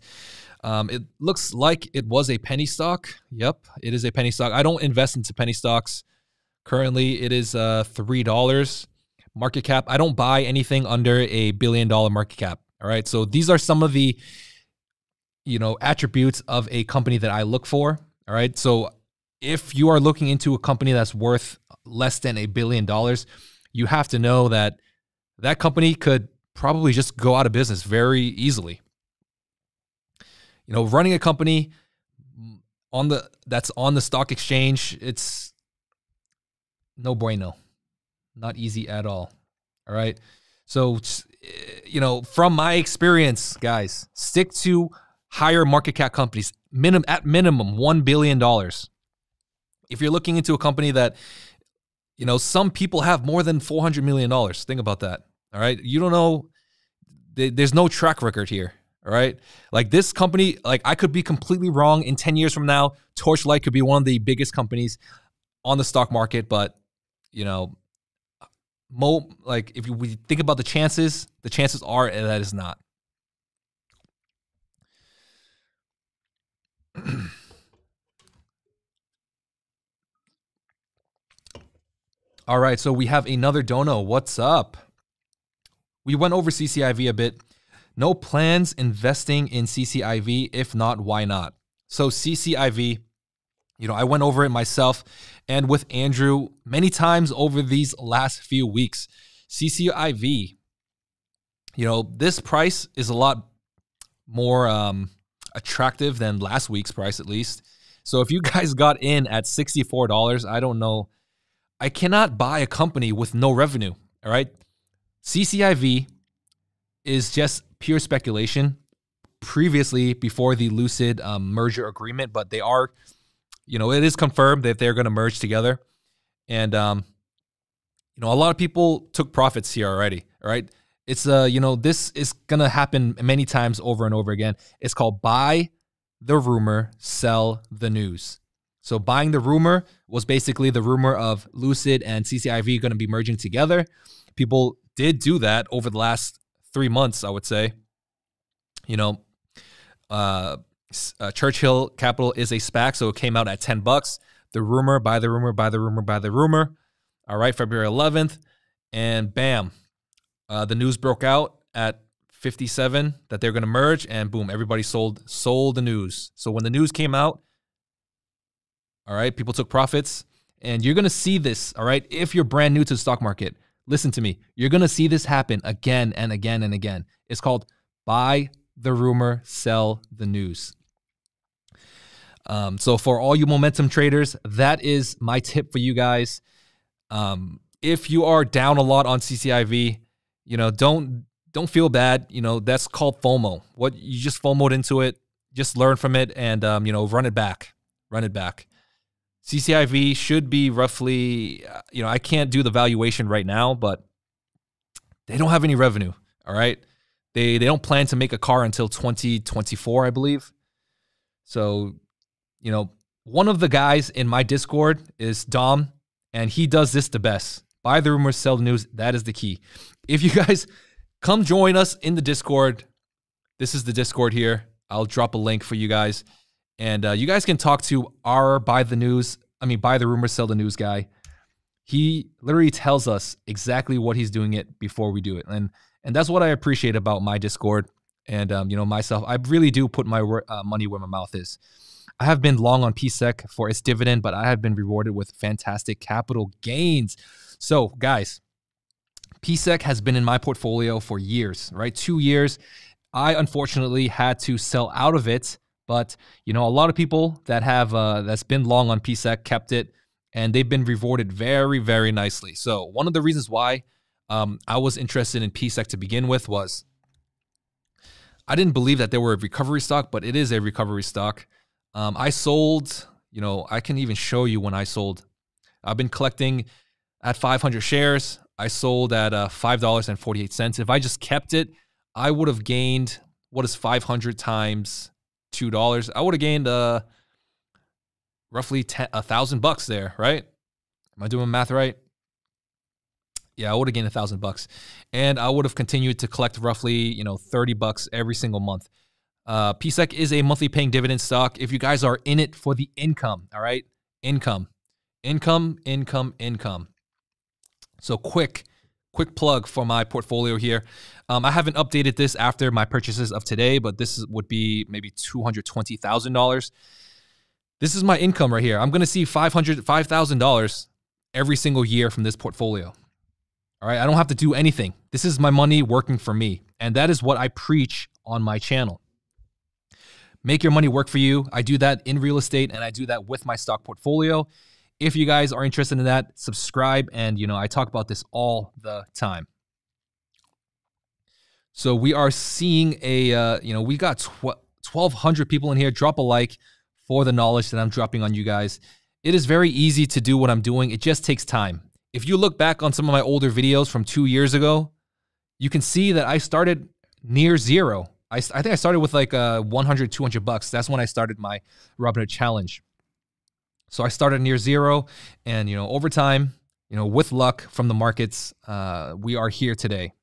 Um, it looks like it was a penny stock. Yep, it is a penny stock. I don't invest into penny stocks. Currently, it is uh, $3 market cap. I don't buy anything under a billion dollar market cap. All right. So these are some of the you know attributes of a company that I look for. All right. So if you are looking into a company that's worth less than a billion dollars, you have to know that that company could probably just go out of business very easily. You know, running a company on the that's on the stock exchange, it's no bueno. Not easy at all. All right? So, you know, from my experience, guys, stick to higher market cap companies, minimum at minimum 1 billion dollars. If you're looking into a company that you know, some people have more than 400 million dollars. Think about that. All right. You don't know, there's no track record here. All right. Like this company, like I could be completely wrong in 10 years from now. Torchlight could be one of the biggest companies on the stock market, but you know, mo like if we think about the chances, the chances are that is not. [clears throat] All right, so we have another dono. What's up? We went over CCIV a bit. No plans investing in CCIV. If not, why not? So, CCIV, you know, I went over it myself and with Andrew many times over these last few weeks. CCIV, you know, this price is a lot more um, attractive than last week's price, at least. So, if you guys got in at $64, I don't know. I cannot buy a company with no revenue. All right. CCIV is just pure speculation. Previously, before the Lucid um, merger agreement, but they are, you know, it is confirmed that they're going to merge together, and um, you know, a lot of people took profits here already. Right, it's uh, you know, this is going to happen many times over and over again. It's called buy the rumor, sell the news. So buying the rumor was basically the rumor of Lucid and CCIV going to be merging together. People did do that over the last three months, I would say. You know, uh, uh, Churchill Capital is a SPAC, so it came out at 10 bucks. The rumor, buy the rumor, buy the rumor, buy the rumor. All right, February 11th. And bam, uh, the news broke out at 57 that they're going to merge, and boom, everybody sold sold the news. So when the news came out, all right, people took profits, and you're going to see this. All right, if you're brand new to the stock market, listen to me. You're going to see this happen again and again and again. It's called buy the rumor, sell the news. Um, so for all you momentum traders, that is my tip for you guys. Um, if you are down a lot on CCIV, you know, don't don't feel bad. You know, that's called FOMO. What you just FOMOed into it, just learn from it and um, you know, run it back. Run it back. CCIV should be roughly, uh, you know, I can't do the valuation right now, but they don't have any revenue. All right. They they don't plan to make a car until 2024, I believe. So, you know, one of the guys in my Discord is Dom, and he does this the best. Buy the rumors, sell the news. That is the key. If you guys come join us in the Discord, this is the Discord here. I'll drop a link for you guys, and uh, you guys can talk to our buy the news. I mean, buy the rumors, sell the news guy. He literally tells us exactly what he's doing it before we do it, and and that's what I appreciate about my Discord and um, you know myself. I really do put my uh, money where my mouth is. I have been long on PSEC for its dividend, but I have been rewarded with fantastic capital gains. So, guys, PSEC has been in my portfolio for years, right? Two years. I unfortunately had to sell out of it, but you know, a lot of people that have uh, that's been long on PSEC kept it, and they've been rewarded very, very nicely. So, one of the reasons why um, I was interested in PSEC to begin with was I didn't believe that they were a recovery stock, but it is a recovery stock. Um, I sold, you know, I can even show you when I sold. I've been collecting at 500 shares. I sold at uh, $5.48. If I just kept it, I would have gained what is 500 times $2? I would have gained uh, roughly a thousand bucks there, right? Am I doing math right? Yeah, I would have gained a thousand bucks, and I would have continued to collect roughly, you know, thirty bucks every single month. Uh, PSEC is a monthly paying dividend stock. If you guys are in it for the income, all right, income, income, income, income. So quick, quick plug for my portfolio here. Um, I haven't updated this after my purchases of today, but this would be maybe two hundred twenty thousand dollars. This is my income right here. I'm going to see five hundred, five thousand dollars every single year from this portfolio. All right. I don't have to do anything. This is my money working for me. And that is what I preach on my channel. Make your money work for you. I do that in real estate and I do that with my stock portfolio. If you guys are interested in that, subscribe. And, you know, I talk about this all the time. So we are seeing a, uh, you know, we got tw- 1,200 people in here. Drop a like for the knowledge that I'm dropping on you guys. It is very easy to do what I'm doing. It just takes time if you look back on some of my older videos from two years ago, you can see that I started near zero. I, I think I started with like uh, 100, 200 bucks. That's when I started my Robinhood challenge. So I started near zero, and you know, over time, you know, with luck from the markets, uh, we are here today.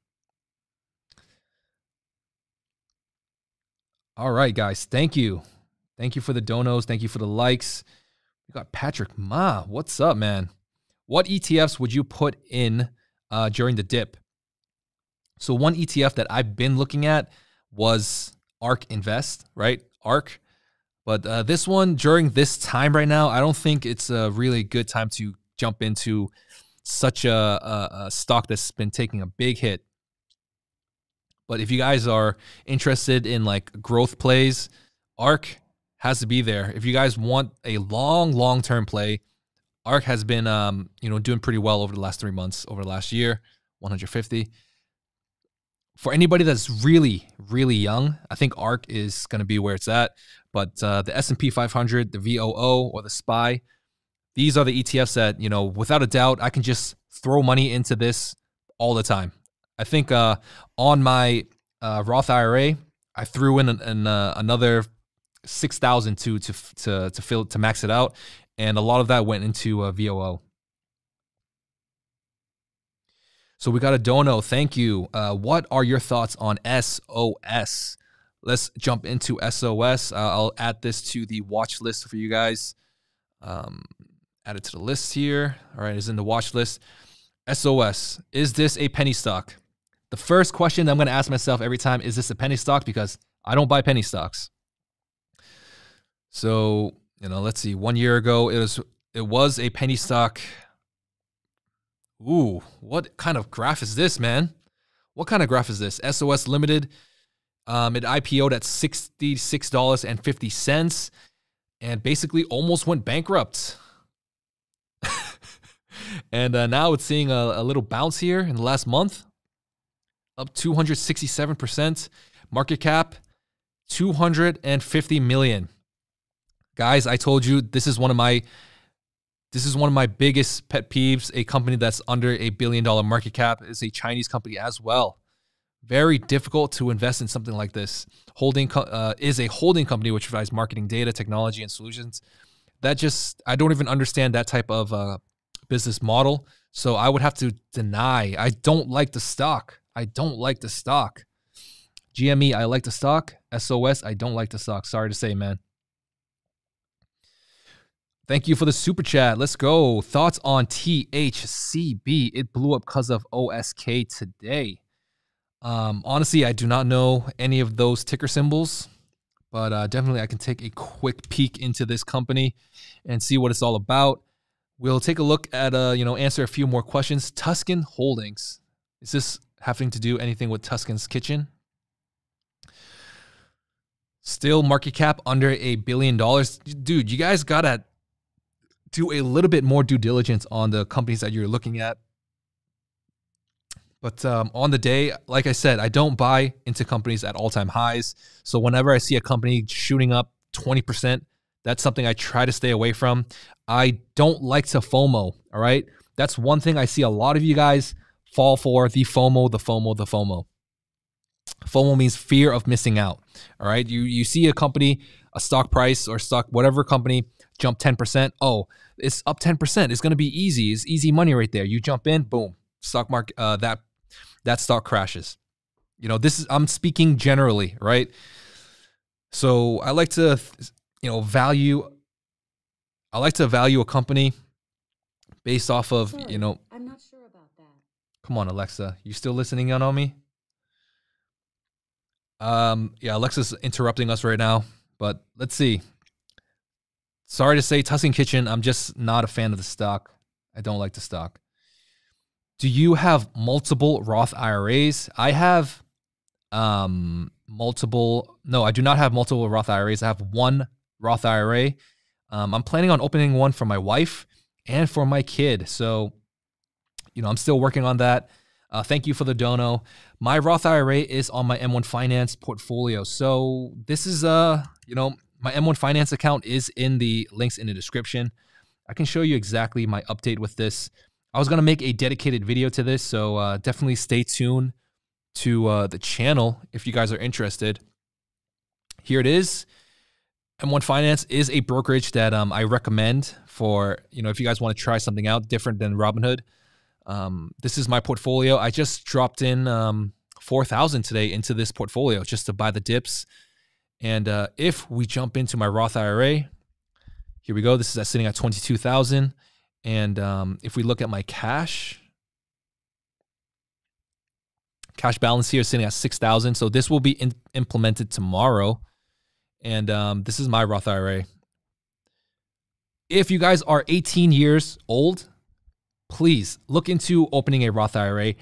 All right, guys. Thank you. Thank you for the donos. Thank you for the likes. We got Patrick Ma. What's up, man? What ETFs would you put in uh, during the dip? So one ETF that I've been looking at was ARK Invest, right? ARK. But uh, this one during this time right now, I don't think it's a really good time to jump into such a, a, a stock that's been taking a big hit. But if you guys are interested in like growth plays, ARK has to be there. If you guys want a long, long term play, ARK has been, um, you know, doing pretty well over the last three months, over the last year, 150. For anybody that's really, really young, I think ARK is going to be where it's at. But uh, the S&P 500, the VOO, or the SPY, these are the ETFs that, you know, without a doubt, I can just throw money into this all the time. I think uh, on my uh, Roth IRA, I threw in an, an, uh, another six thousand to to to to fill to max it out, and a lot of that went into uh, VOO. So we got a dono. Thank you. Uh, what are your thoughts on SOS? Let's jump into SOS. Uh, I'll add this to the watch list for you guys. Um, add it to the list here. All right, is in the watch list. SOS. Is this a penny stock? The first question I'm going to ask myself every time is this a penny stock? Because I don't buy penny stocks. So, you know, let's see. One year ago, it was it was a penny stock Ooh, what kind of graph is this, man? What kind of graph is this? SOS Limited. Um, it IPO'd at $66.50 and basically almost went bankrupt. [laughs] and uh, now it's seeing a, a little bounce here in the last month, up 267%. Market cap, 250 million. Guys, I told you this is one of my this is one of my biggest pet peeves. A company that's under a billion dollar market cap is a Chinese company as well. Very difficult to invest in something like this. Holding uh, is a holding company which provides marketing data, technology, and solutions. That just I don't even understand that type of uh, business model. So I would have to deny. I don't like the stock. I don't like the stock. GME, I like the stock. SOS, I don't like the stock. Sorry to say, man. Thank you for the super chat. Let's go. Thoughts on THCB? It blew up because of OSK today. Um, honestly, I do not know any of those ticker symbols, but uh, definitely I can take a quick peek into this company and see what it's all about. We'll take a look at, uh, you know, answer a few more questions. Tuscan Holdings. Is this having to do anything with Tuscan's Kitchen? Still market cap under a billion dollars. Dude, you guys got to do a little bit more due diligence on the companies that you're looking at. But um, on the day, like I said, I don't buy into companies at all time highs. So whenever I see a company shooting up 20%, that's something I try to stay away from. I don't like to FOMO. All right. That's one thing I see a lot of you guys fall for the FOMO, the FOMO, the FOMO. FOMO means fear of missing out. All right. You you see a company, a stock price or stock, whatever company jump 10%. Oh, it's up 10%. It's going to be easy. It's easy money right there. You jump in, boom, stock market, uh, that, that stock crashes. You know, this is, I'm speaking generally, right? So I like to, you know, value, I like to value a company based off of, Sorry, you know, I'm not sure about that. Come on, Alexa. You still listening in on me? Um, yeah, Alexa's interrupting us right now, but let's see. Sorry to say, Tuscan Kitchen, I'm just not a fan of the stock. I don't like the stock. Do you have multiple Roth IRAs? I have um, multiple. No, I do not have multiple Roth IRAs. I have one Roth IRA. Um, I'm planning on opening one for my wife and for my kid. So, you know, I'm still working on that. Uh, thank you for the dono. My Roth IRA is on my M1 Finance portfolio. So this is, uh, you know, my M1 Finance account is in the links in the description. I can show you exactly my update with this. I was going to make a dedicated video to this, so uh, definitely stay tuned to uh, the channel if you guys are interested. Here it is. M1 Finance is a brokerage that um, I recommend for, you know, if you guys want to try something out different than Robinhood. Um, this is my portfolio. I just dropped in um, 4,000 today into this portfolio just to buy the dips and uh, if we jump into my Roth IRA, here we go. This is sitting at 22,000. And um, if we look at my cash, cash balance here is sitting at 6,000. So this will be in- implemented tomorrow. And um, this is my Roth IRA. If you guys are 18 years old, please look into opening a Roth IRA.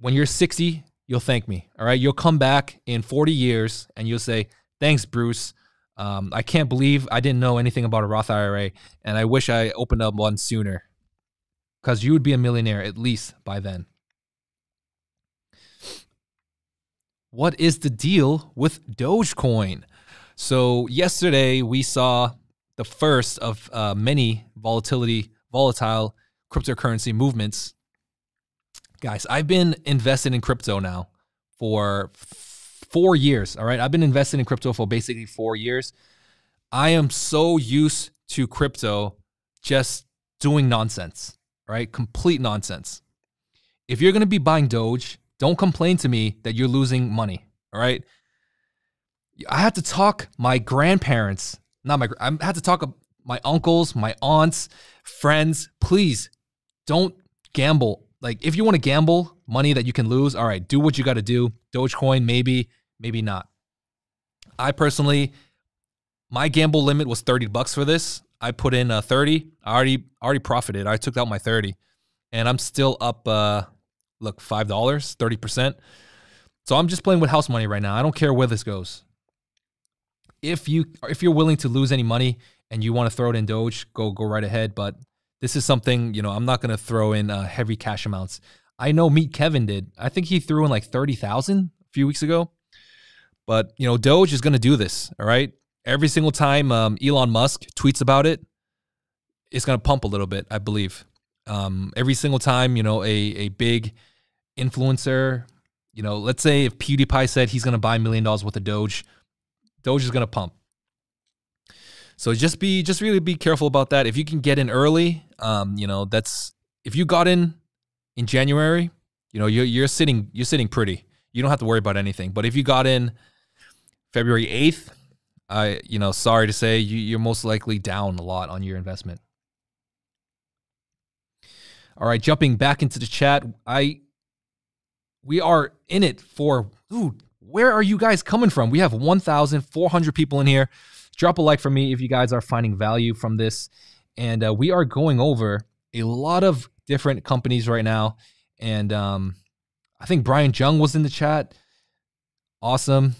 When you're 60, you'll thank me. All right. You'll come back in 40 years and you'll say, thanks, Bruce. Um, I can't believe I didn't know anything about a Roth IRA, and I wish I opened up one sooner because you would be a millionaire at least by then. What is the deal with Dogecoin? So yesterday we saw the first of uh, many volatility, volatile cryptocurrency movements guys, I've been invested in crypto now for four years. All right. I've been invested in crypto for basically four years. I am so used to crypto just doing nonsense, right? Complete nonsense. If you're going to be buying Doge, don't complain to me that you're losing money, all right? I had to talk my grandparents, not my, I had to talk my uncles, my aunts, friends, please don't gamble. Like, if you want to gamble money that you can lose, all right, do what you got to do. Dogecoin, maybe, maybe not. I personally, my gamble limit was 30 bucks for this. I put in a 30. I already already profited. I took out my 30. And I'm still up uh look, $5, 30%. So I'm just playing with house money right now. I don't care where this goes. If you if you're willing to lose any money and you want to throw it in Doge, go go right ahead, but this is something, you know, I'm not going to throw in uh, heavy cash amounts. I know Meet Kevin did. I think he threw in like 30,000 a few weeks ago. But, you know, Doge is going to do this, all right? Every single time um, Elon Musk tweets about it, it's going to pump a little bit, I believe. Um, every single time, you know, a, a big influencer, you know, let's say if PewDiePie said he's going to buy a million dollars worth of Doge, Doge is going to pump. So just be, just really be careful about that. If you can get in early, um, you know, that's, if you got in in January, you know, you're, you're sitting, you're sitting pretty. You don't have to worry about anything. But if you got in February 8th, I, you know, sorry to say, you, you're most likely down a lot on your investment. All right, jumping back into the chat, I, we are in it for, dude, where are you guys coming from? We have 1,400 people in here. Drop a like for me if you guys are finding value from this. And uh, we are going over a lot of different companies right now. And um, I think Brian Jung was in the chat. Awesome.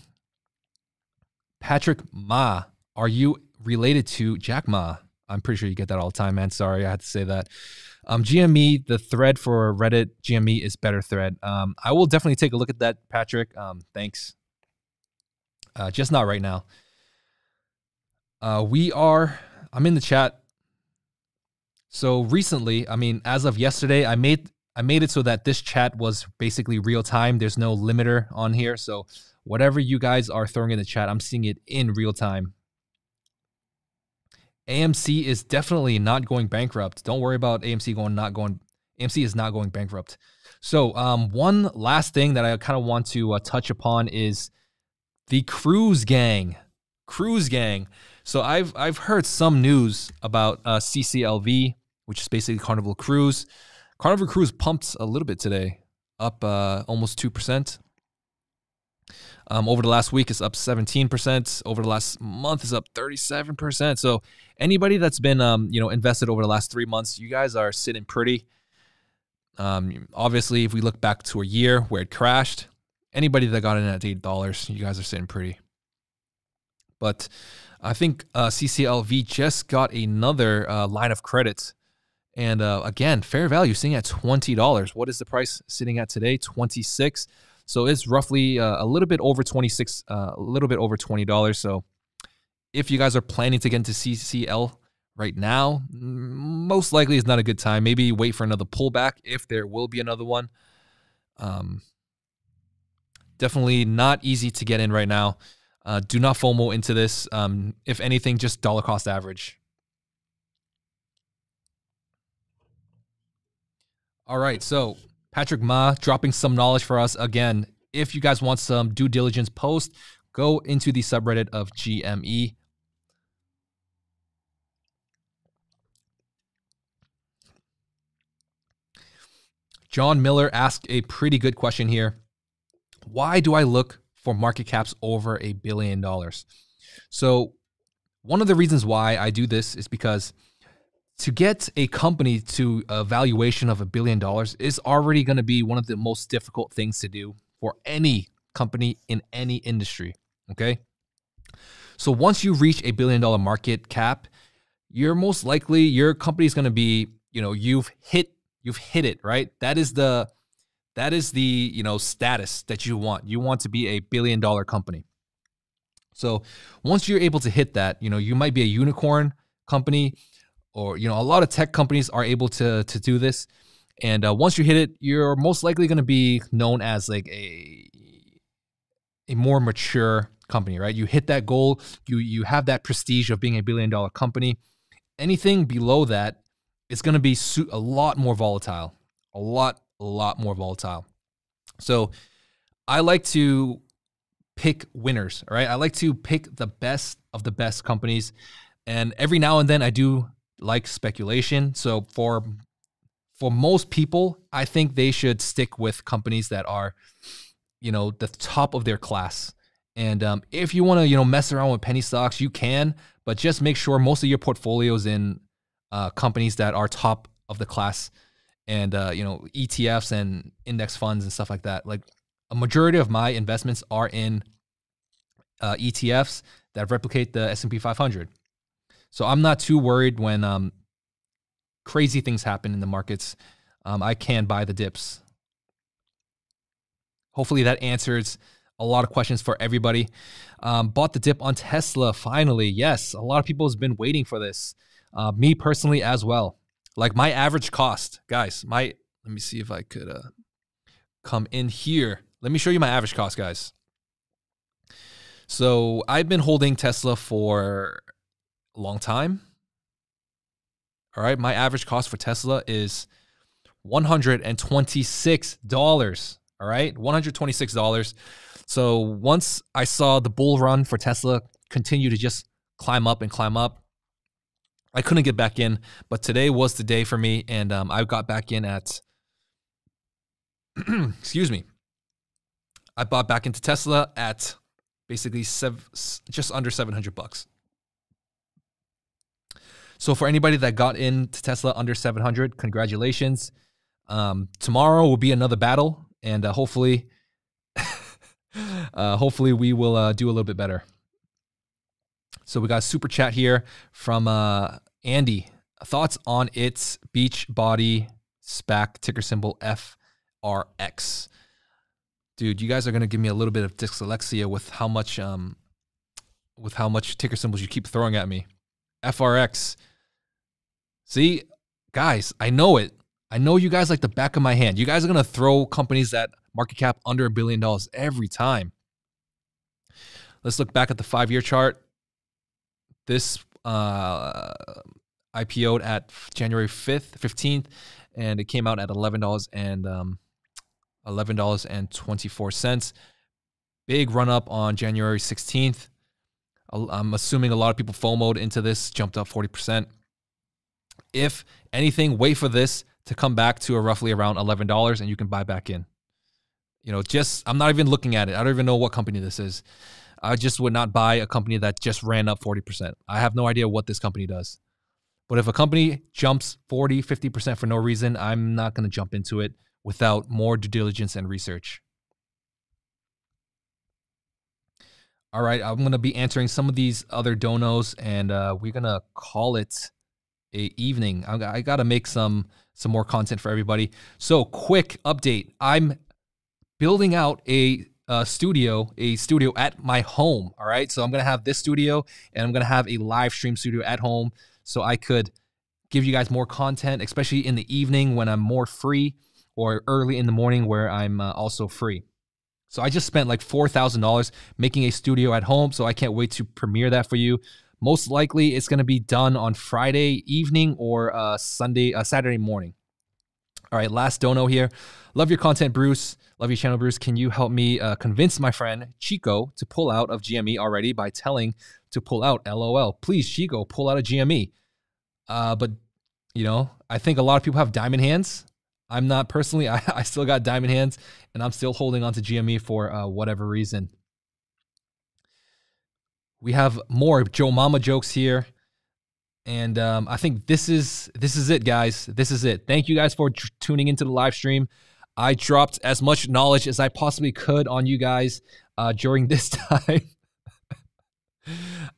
Patrick Ma, are you related to Jack Ma? I'm pretty sure you get that all the time, man. Sorry, I had to say that. Um, GME, the thread for Reddit GME is better thread. Um, I will definitely take a look at that, Patrick. Um, thanks. Uh, just not right now. Uh, we are. I'm in the chat. So recently, I mean, as of yesterday, I made I made it so that this chat was basically real time. There's no limiter on here, so whatever you guys are throwing in the chat, I'm seeing it in real time. AMC is definitely not going bankrupt. Don't worry about AMC going not going. AMC is not going bankrupt. So, um, one last thing that I kind of want to uh, touch upon is the Cruise Gang. Cruise Gang. So I've I've heard some news about uh, CCLV, which is basically Carnival Cruise. Carnival Cruise pumped a little bit today, up uh, almost two percent. Um, over the last week, it's up 17%. Over the last month, is up 37%. So anybody that's been, um, you know, invested over the last three months, you guys are sitting pretty. Um, obviously, if we look back to a year where it crashed, anybody that got in at eight dollars, you guys are sitting pretty. But I think uh, CCLV just got another uh, line of credit, and uh, again, fair value sitting at twenty dollars. What is the price sitting at today? Twenty six. So it's roughly uh, a little bit over 26, uh, a little bit over $20. So if you guys are planning to get into CCL right now, most likely it's not a good time. Maybe wait for another pullback if there will be another one. Um, definitely not easy to get in right now. Uh, do not FOMO into this. Um, if anything, just dollar cost average. All right, so Patrick Ma dropping some knowledge for us again. If you guys want some due diligence post, go into the subreddit of GME. John Miller asked a pretty good question here. Why do I look for market caps over a billion dollars? So, one of the reasons why I do this is because to get a company to a valuation of a billion dollars is already going to be one of the most difficult things to do for any company in any industry. Okay. So once you reach a billion dollar market cap, you're most likely your company is going to be, you know, you've hit you've hit it, right? That is the that is the, you know, status that you want. You want to be a billion dollar company. So once you're able to hit that, you know, you might be a unicorn company or you know a lot of tech companies are able to to do this and uh, once you hit it you're most likely going to be known as like a a more mature company right you hit that goal you you have that prestige of being a billion dollar company anything below that is going to be a lot more volatile, a lot, a lot more volatile. So I like to pick winners, right? I like to pick the best of the best companies. And every now and then I do like speculation. So for for most people, I think they should stick with companies that are, you know, the top of their class. And um, if you want to, you know, mess around with penny stocks, you can, but just make sure most of your portfolio is in uh, companies that are top of the class, and uh, you know, ETFs and index funds and stuff like that. Like a majority of my investments are in uh, ETFs that replicate the S&P 500. So I'm not too worried when um, crazy things happen in the markets. Um, I can buy the dips. Hopefully that answers a lot of questions for everybody. Um, bought the dip on Tesla finally. Yes, a lot of people has been waiting for this. Uh, me personally as well. Like my average cost, guys. My let me see if I could uh, come in here. Let me show you my average cost, guys. So I've been holding Tesla for long time. All right, my average cost for Tesla is $126. All right, $126. So once I saw the bull run for Tesla continue to just climb up and climb up, I couldn't get back in. But today was the day for me, and um, I got back in at, [clears throat] excuse me, I bought back into Tesla at basically sev- just under 700 bucks. So for anybody that got into Tesla under 700, congratulations. Um, tomorrow will be another battle, and uh, hopefully, [laughs] uh, hopefully we will uh, do a little bit better. So we got a super chat here from uh, Andy. Thoughts on its Beachbody SPAC ticker symbol FRX. Dude, you guys are gonna give me a little bit of dyslexia with how much um with how much ticker symbols you keep throwing at me. FRX. See, guys, I know it. I know you guys like the back of my hand. You guys are gonna throw companies that market cap under a billion dollars every time. Let's look back at the five year chart. This uh, IPO'd at January 5th, 15th, and it came out at $11 and um, $11.24. Big run up on January 16th. I'm assuming a lot of people FOMOed into this, jumped up 40%. If anything, wait for this to come back to a roughly around $11 and you can buy back in. You know, just, I'm not even looking at it. I don't even know what company this is. I just would not buy a company that just ran up 40%. I have no idea what this company does. But if a company jumps 40, 50% for no reason, I'm not going to jump into it without more due diligence and research. All right, I'm going to be answering some of these other donos, and uh, we're going to call it evening. I, got to make some some more content for everybody. So, quick update: I'm building out a uh, studio, a studio at my home. All right. So I'm to have this studio and I'm to have a live stream studio at home so I could give you guys more content, especially in the evening when I'm more free or early in the morning where I'm uh, also free. So I just spent like $4,000 making a studio at home. So I can't wait to premiere that for you. Most likely it's going to be done on Friday evening or uh, Sunday, uh, Saturday morning. All right, last dono here. Love your content, Bruce. Love your channel, Bruce. Can you help me uh, convince my friend Chico to pull out of GME already by telling to pull out? LOL. Please, Chico, pull out of GME. Uh, but you know, I think a lot of people have diamond hands. I'm not personally. [laughs] I, I still got diamond hands, and I'm still holding on to GME for uh, whatever reason. We have more Joe Mama jokes here. And um, I think this is this is it, guys. This is it. Thank you guys for tuning into the live stream. I dropped as much knowledge as I possibly could on you guys uh, during [laughs] this time.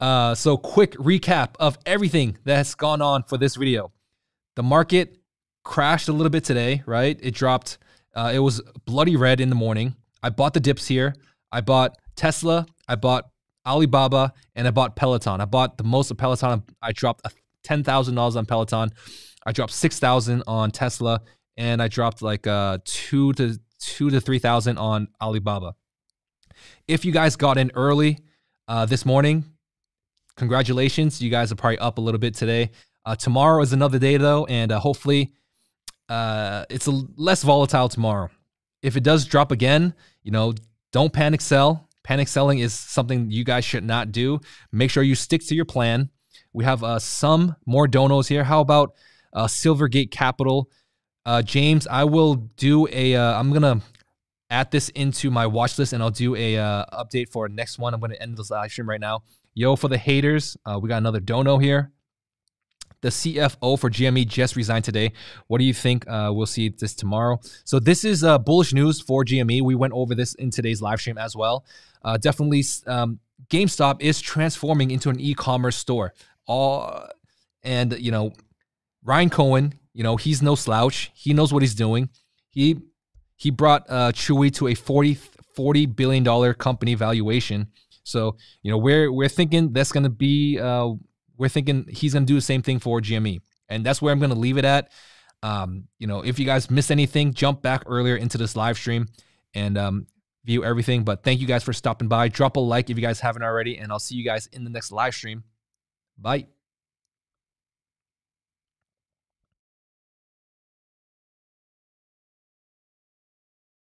uh, so, quick recap of everything that's gone on for this video. The market crashed a little bit today, right? It dropped. Uh, it was bloody red in the morning. I bought the dips here. I bought Tesla. I bought Alibaba, and I bought Peloton. I bought the most of Peloton. I dropped ten thousand dollars on Peloton. I dropped six thousand on Tesla, and I dropped like uh, two to two to three thousand on Alibaba. If you guys got in early uh, this morning, congratulations! You guys are probably up a little bit today. Uh, tomorrow is another day though, and uh, hopefully uh, it's less volatile tomorrow. If it does drop again, you know, don't panic sell. Panic selling is something you guys should not do. Make sure you stick to your plan. We have uh, some more donos here. How about uh, Silvergate Capital? Uh, James, I will do a. am gonna add this into my watch list, and I'll do a uh, update for next one. I'm gonna end this live stream right now. Yo, for the haters, uh, we got another dono here. The CFO for GME just resigned today. What do you think? Uh, we'll see this tomorrow. So this is uh, bullish news for GME. We went over this in today's live stream as well. Uh, definitely, um, GameStop is transforming into an e-commerce store. All and you know, Ryan Cohen. You know, he's no slouch. He knows what he's doing. He he brought uh, Chewy to a 40, 40 billion dollar company valuation. So you know, we're we're thinking that's going to be uh, we're thinking he's going to do the same thing for GME. And that's where I'm going to leave it at. Um, you know, if you guys missed anything, jump back earlier into this live stream and um, view everything. But thank you guys for stopping by. Drop a like if you guys haven't already, and I'll see you guys in the next live stream. Bye.